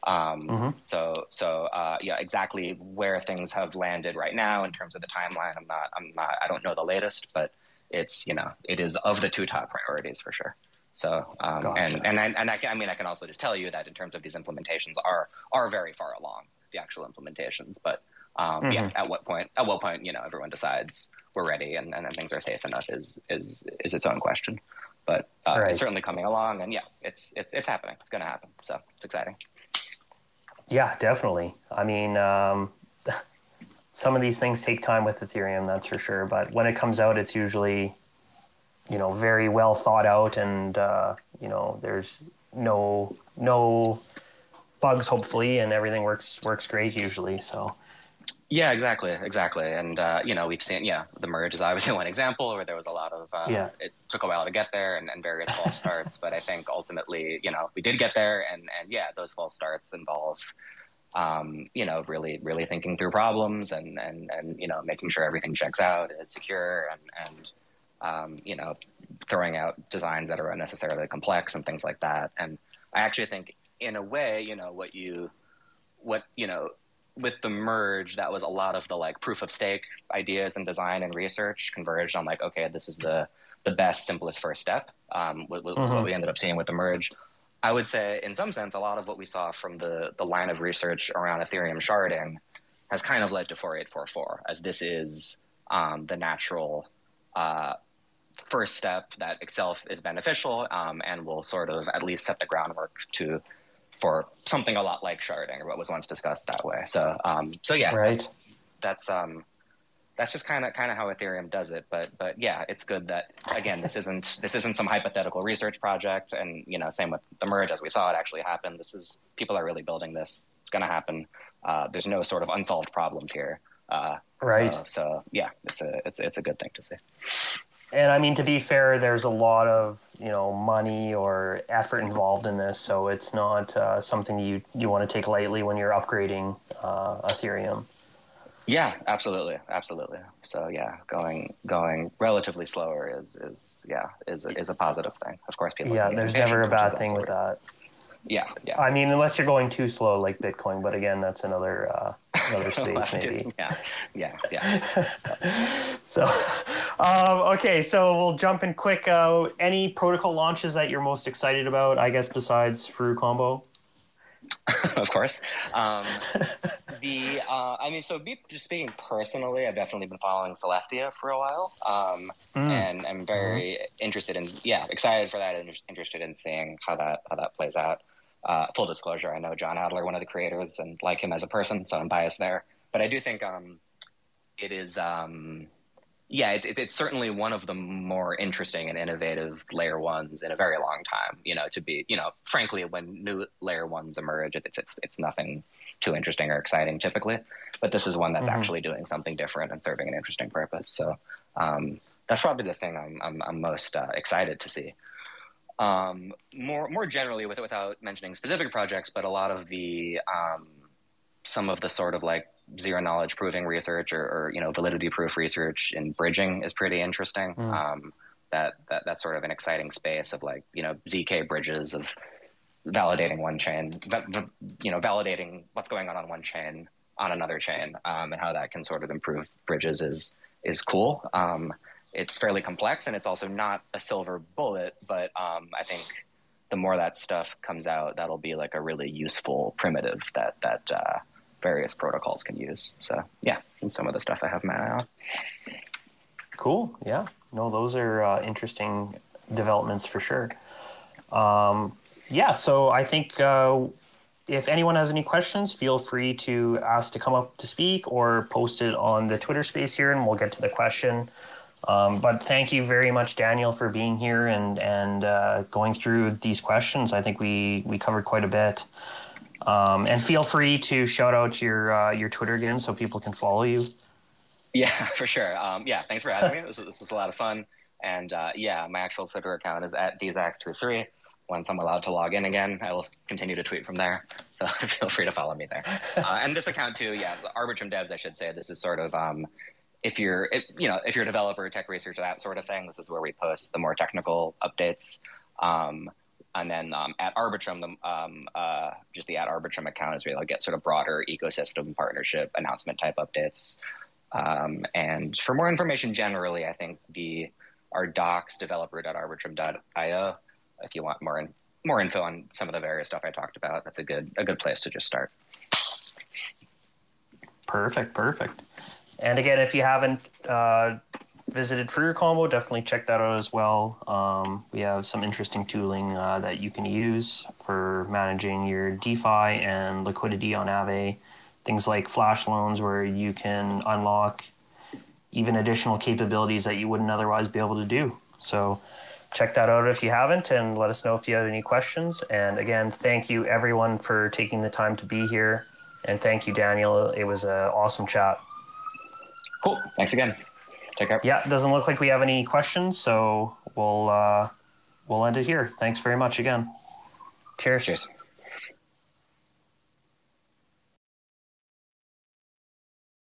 Um, mm-hmm. So so uh, yeah, exactly where things have landed right now in terms of the timeline. I'm not I'm not I don't know the latest, but it's you know it is of the two top priorities for sure. So um, gotcha. and and I, and I, can, I mean I can also just tell you that in terms of these implementations are are very far along the actual implementations. But um, mm-hmm. yeah, at what point? At what point, you know, everyone decides we're ready and, and things are safe enough is is is its own question. But uh, right. it's certainly coming along, and yeah, it's it's it's happening. It's going to happen. So it's exciting. Yeah, definitely. I mean, um, some of these things take time with Ethereum, that's for sure. But when it comes out, it's usually, you know, very well thought out, and uh, you know, there's no no bugs hopefully and everything works works great usually so. Yeah exactly exactly and uh, you know we've seen yeah the merge is obviously one example where there was a lot of uh, yeah. it took a while to get there and, and various false starts but i think ultimately you know we did get there and and yeah those false starts involve um, you know really really thinking through problems and and and you know making sure everything checks out is secure and and um, you know throwing out designs that are unnecessarily complex and things like that and i actually think in a way, you know, what you, what, you know, with the merge, that was a lot of the like proof of stake ideas and design and research converged on like, okay, this is the, the best, simplest first step, um, was, was mm-hmm. what we ended up seeing with the merge. I would say, in some sense, a lot of what we saw from the, the line of research around Ethereum sharding has kind of led to 4844, as this is um, the natural uh, first step that itself is beneficial um, and will sort of at least set the groundwork to for something a lot like sharding or what was once discussed that way. So, um, so yeah, right. That's, that's um, that's just kind of kind of how Ethereum does it. But but yeah, it's good that again this isn't this isn't some hypothetical research project, and you know same with the merge as we saw it actually happen. This is people are really building this. It's going to happen. Uh, there's no sort of unsolved problems here. Uh, right. So, so yeah, it's a it's it's a good thing to see. And I mean, to be fair, there's a lot of you know money or effort involved in this, so it's not uh, something you you want to take lightly when you're upgrading uh, Ethereum. Yeah, absolutely, absolutely. So yeah, going going relatively slower is is yeah is is a positive thing. Of course, people. Yeah, there's never a bad thing with that. Yeah, yeah. I mean, unless you're going too slow like Bitcoin, but again, that's another uh, space maybe. yeah, yeah, yeah. so, um, okay, so we'll jump in quick. Uh, any protocol launches that you're most excited about? I guess besides Furucombo. of course. Um, the uh, I mean, so me just speaking personally, I've definitely been following Celestia for a while, um, mm. and I'm very mm. interested in yeah, excited for that, and interested in seeing how that how that plays out. Uh, full disclosure, I know John Adler, one of the creators, and like him as a person, so I'm biased there. But I do think um, it is um, yeah, it, it, it's certainly one of the more interesting and innovative layer ones in a very long time. You know, to be, you know, frankly, when new layer ones emerge, it's it's it's nothing too interesting or exciting typically. But this is one that's mm-hmm. actually doing something different and serving an interesting purpose. So um, that's probably the thing I'm I'm, I'm most uh, excited to see. Um, more more generally, with, without mentioning specific projects, but a lot of the um, some of the sort of like zero knowledge proving research or, or, you know validity proof research in bridging is pretty interesting. Mm. Um, that that that's sort of an exciting space of like you know zk bridges of validating one chain, you know validating what's going on on one chain on another chain, um, and how that can sort of improve bridges is is cool. Um, it's fairly complex and it's also not a silver bullet, but um, I think the more that stuff comes out, that'll be like a really useful primitive that that uh, various protocols can use. So yeah, and some of the stuff I have my eye on. Cool. Yeah. No, those are uh, interesting developments for sure. Um, yeah. So I think uh, if anyone has any questions, feel free to ask to come up to speak or post it on the Twitter space here, and we'll get to the question. Um, but thank you very much, Daniel, for being here and and uh, going through these questions. I think we we covered quite a bit. Um, and feel free to shout out your uh, your Twitter again so people can follow you. Yeah, for sure. Um, yeah, thanks for having me. This was, this was, a lot of fun. And uh, yeah, my actual Twitter account is at DZack23. Once I'm allowed to log in again, I will continue to tweet from there. So feel free to follow me there. Uh, and this account too, yeah, Arbitrum Devs, I should say. This is sort of um, if you're if, you know if you're a developer, tech researcher, that sort of thing, this is where we post the more technical updates. Um, and then um, at Arbitrum, the, um, uh, just the at Arbitrum account is where you'll get sort of broader ecosystem partnership announcement type updates. Um, and for more information generally, I think the our docs developer.arbitrum.io. If you want more in, more info on some of the various stuff I talked about, that's a good a good place to just start. Perfect, perfect. And again, if you haven't uh, visited Furucombo, definitely check that out as well. Um, we have some interesting tooling uh, that you can use for managing your DeFi and liquidity on Aave. Things like flash loans, where you can unlock even additional capabilities that you wouldn't otherwise be able to do. So, check that out if you haven't, and let us know if you have any questions. And again, thank you everyone for taking the time to be here. And thank you, Daniel. It was an awesome chat. Cool. Thanks again. Take care. Yeah, it doesn't look like we have any questions, so we'll uh, we'll end it here. Thanks very much again. Cheers. Cheers.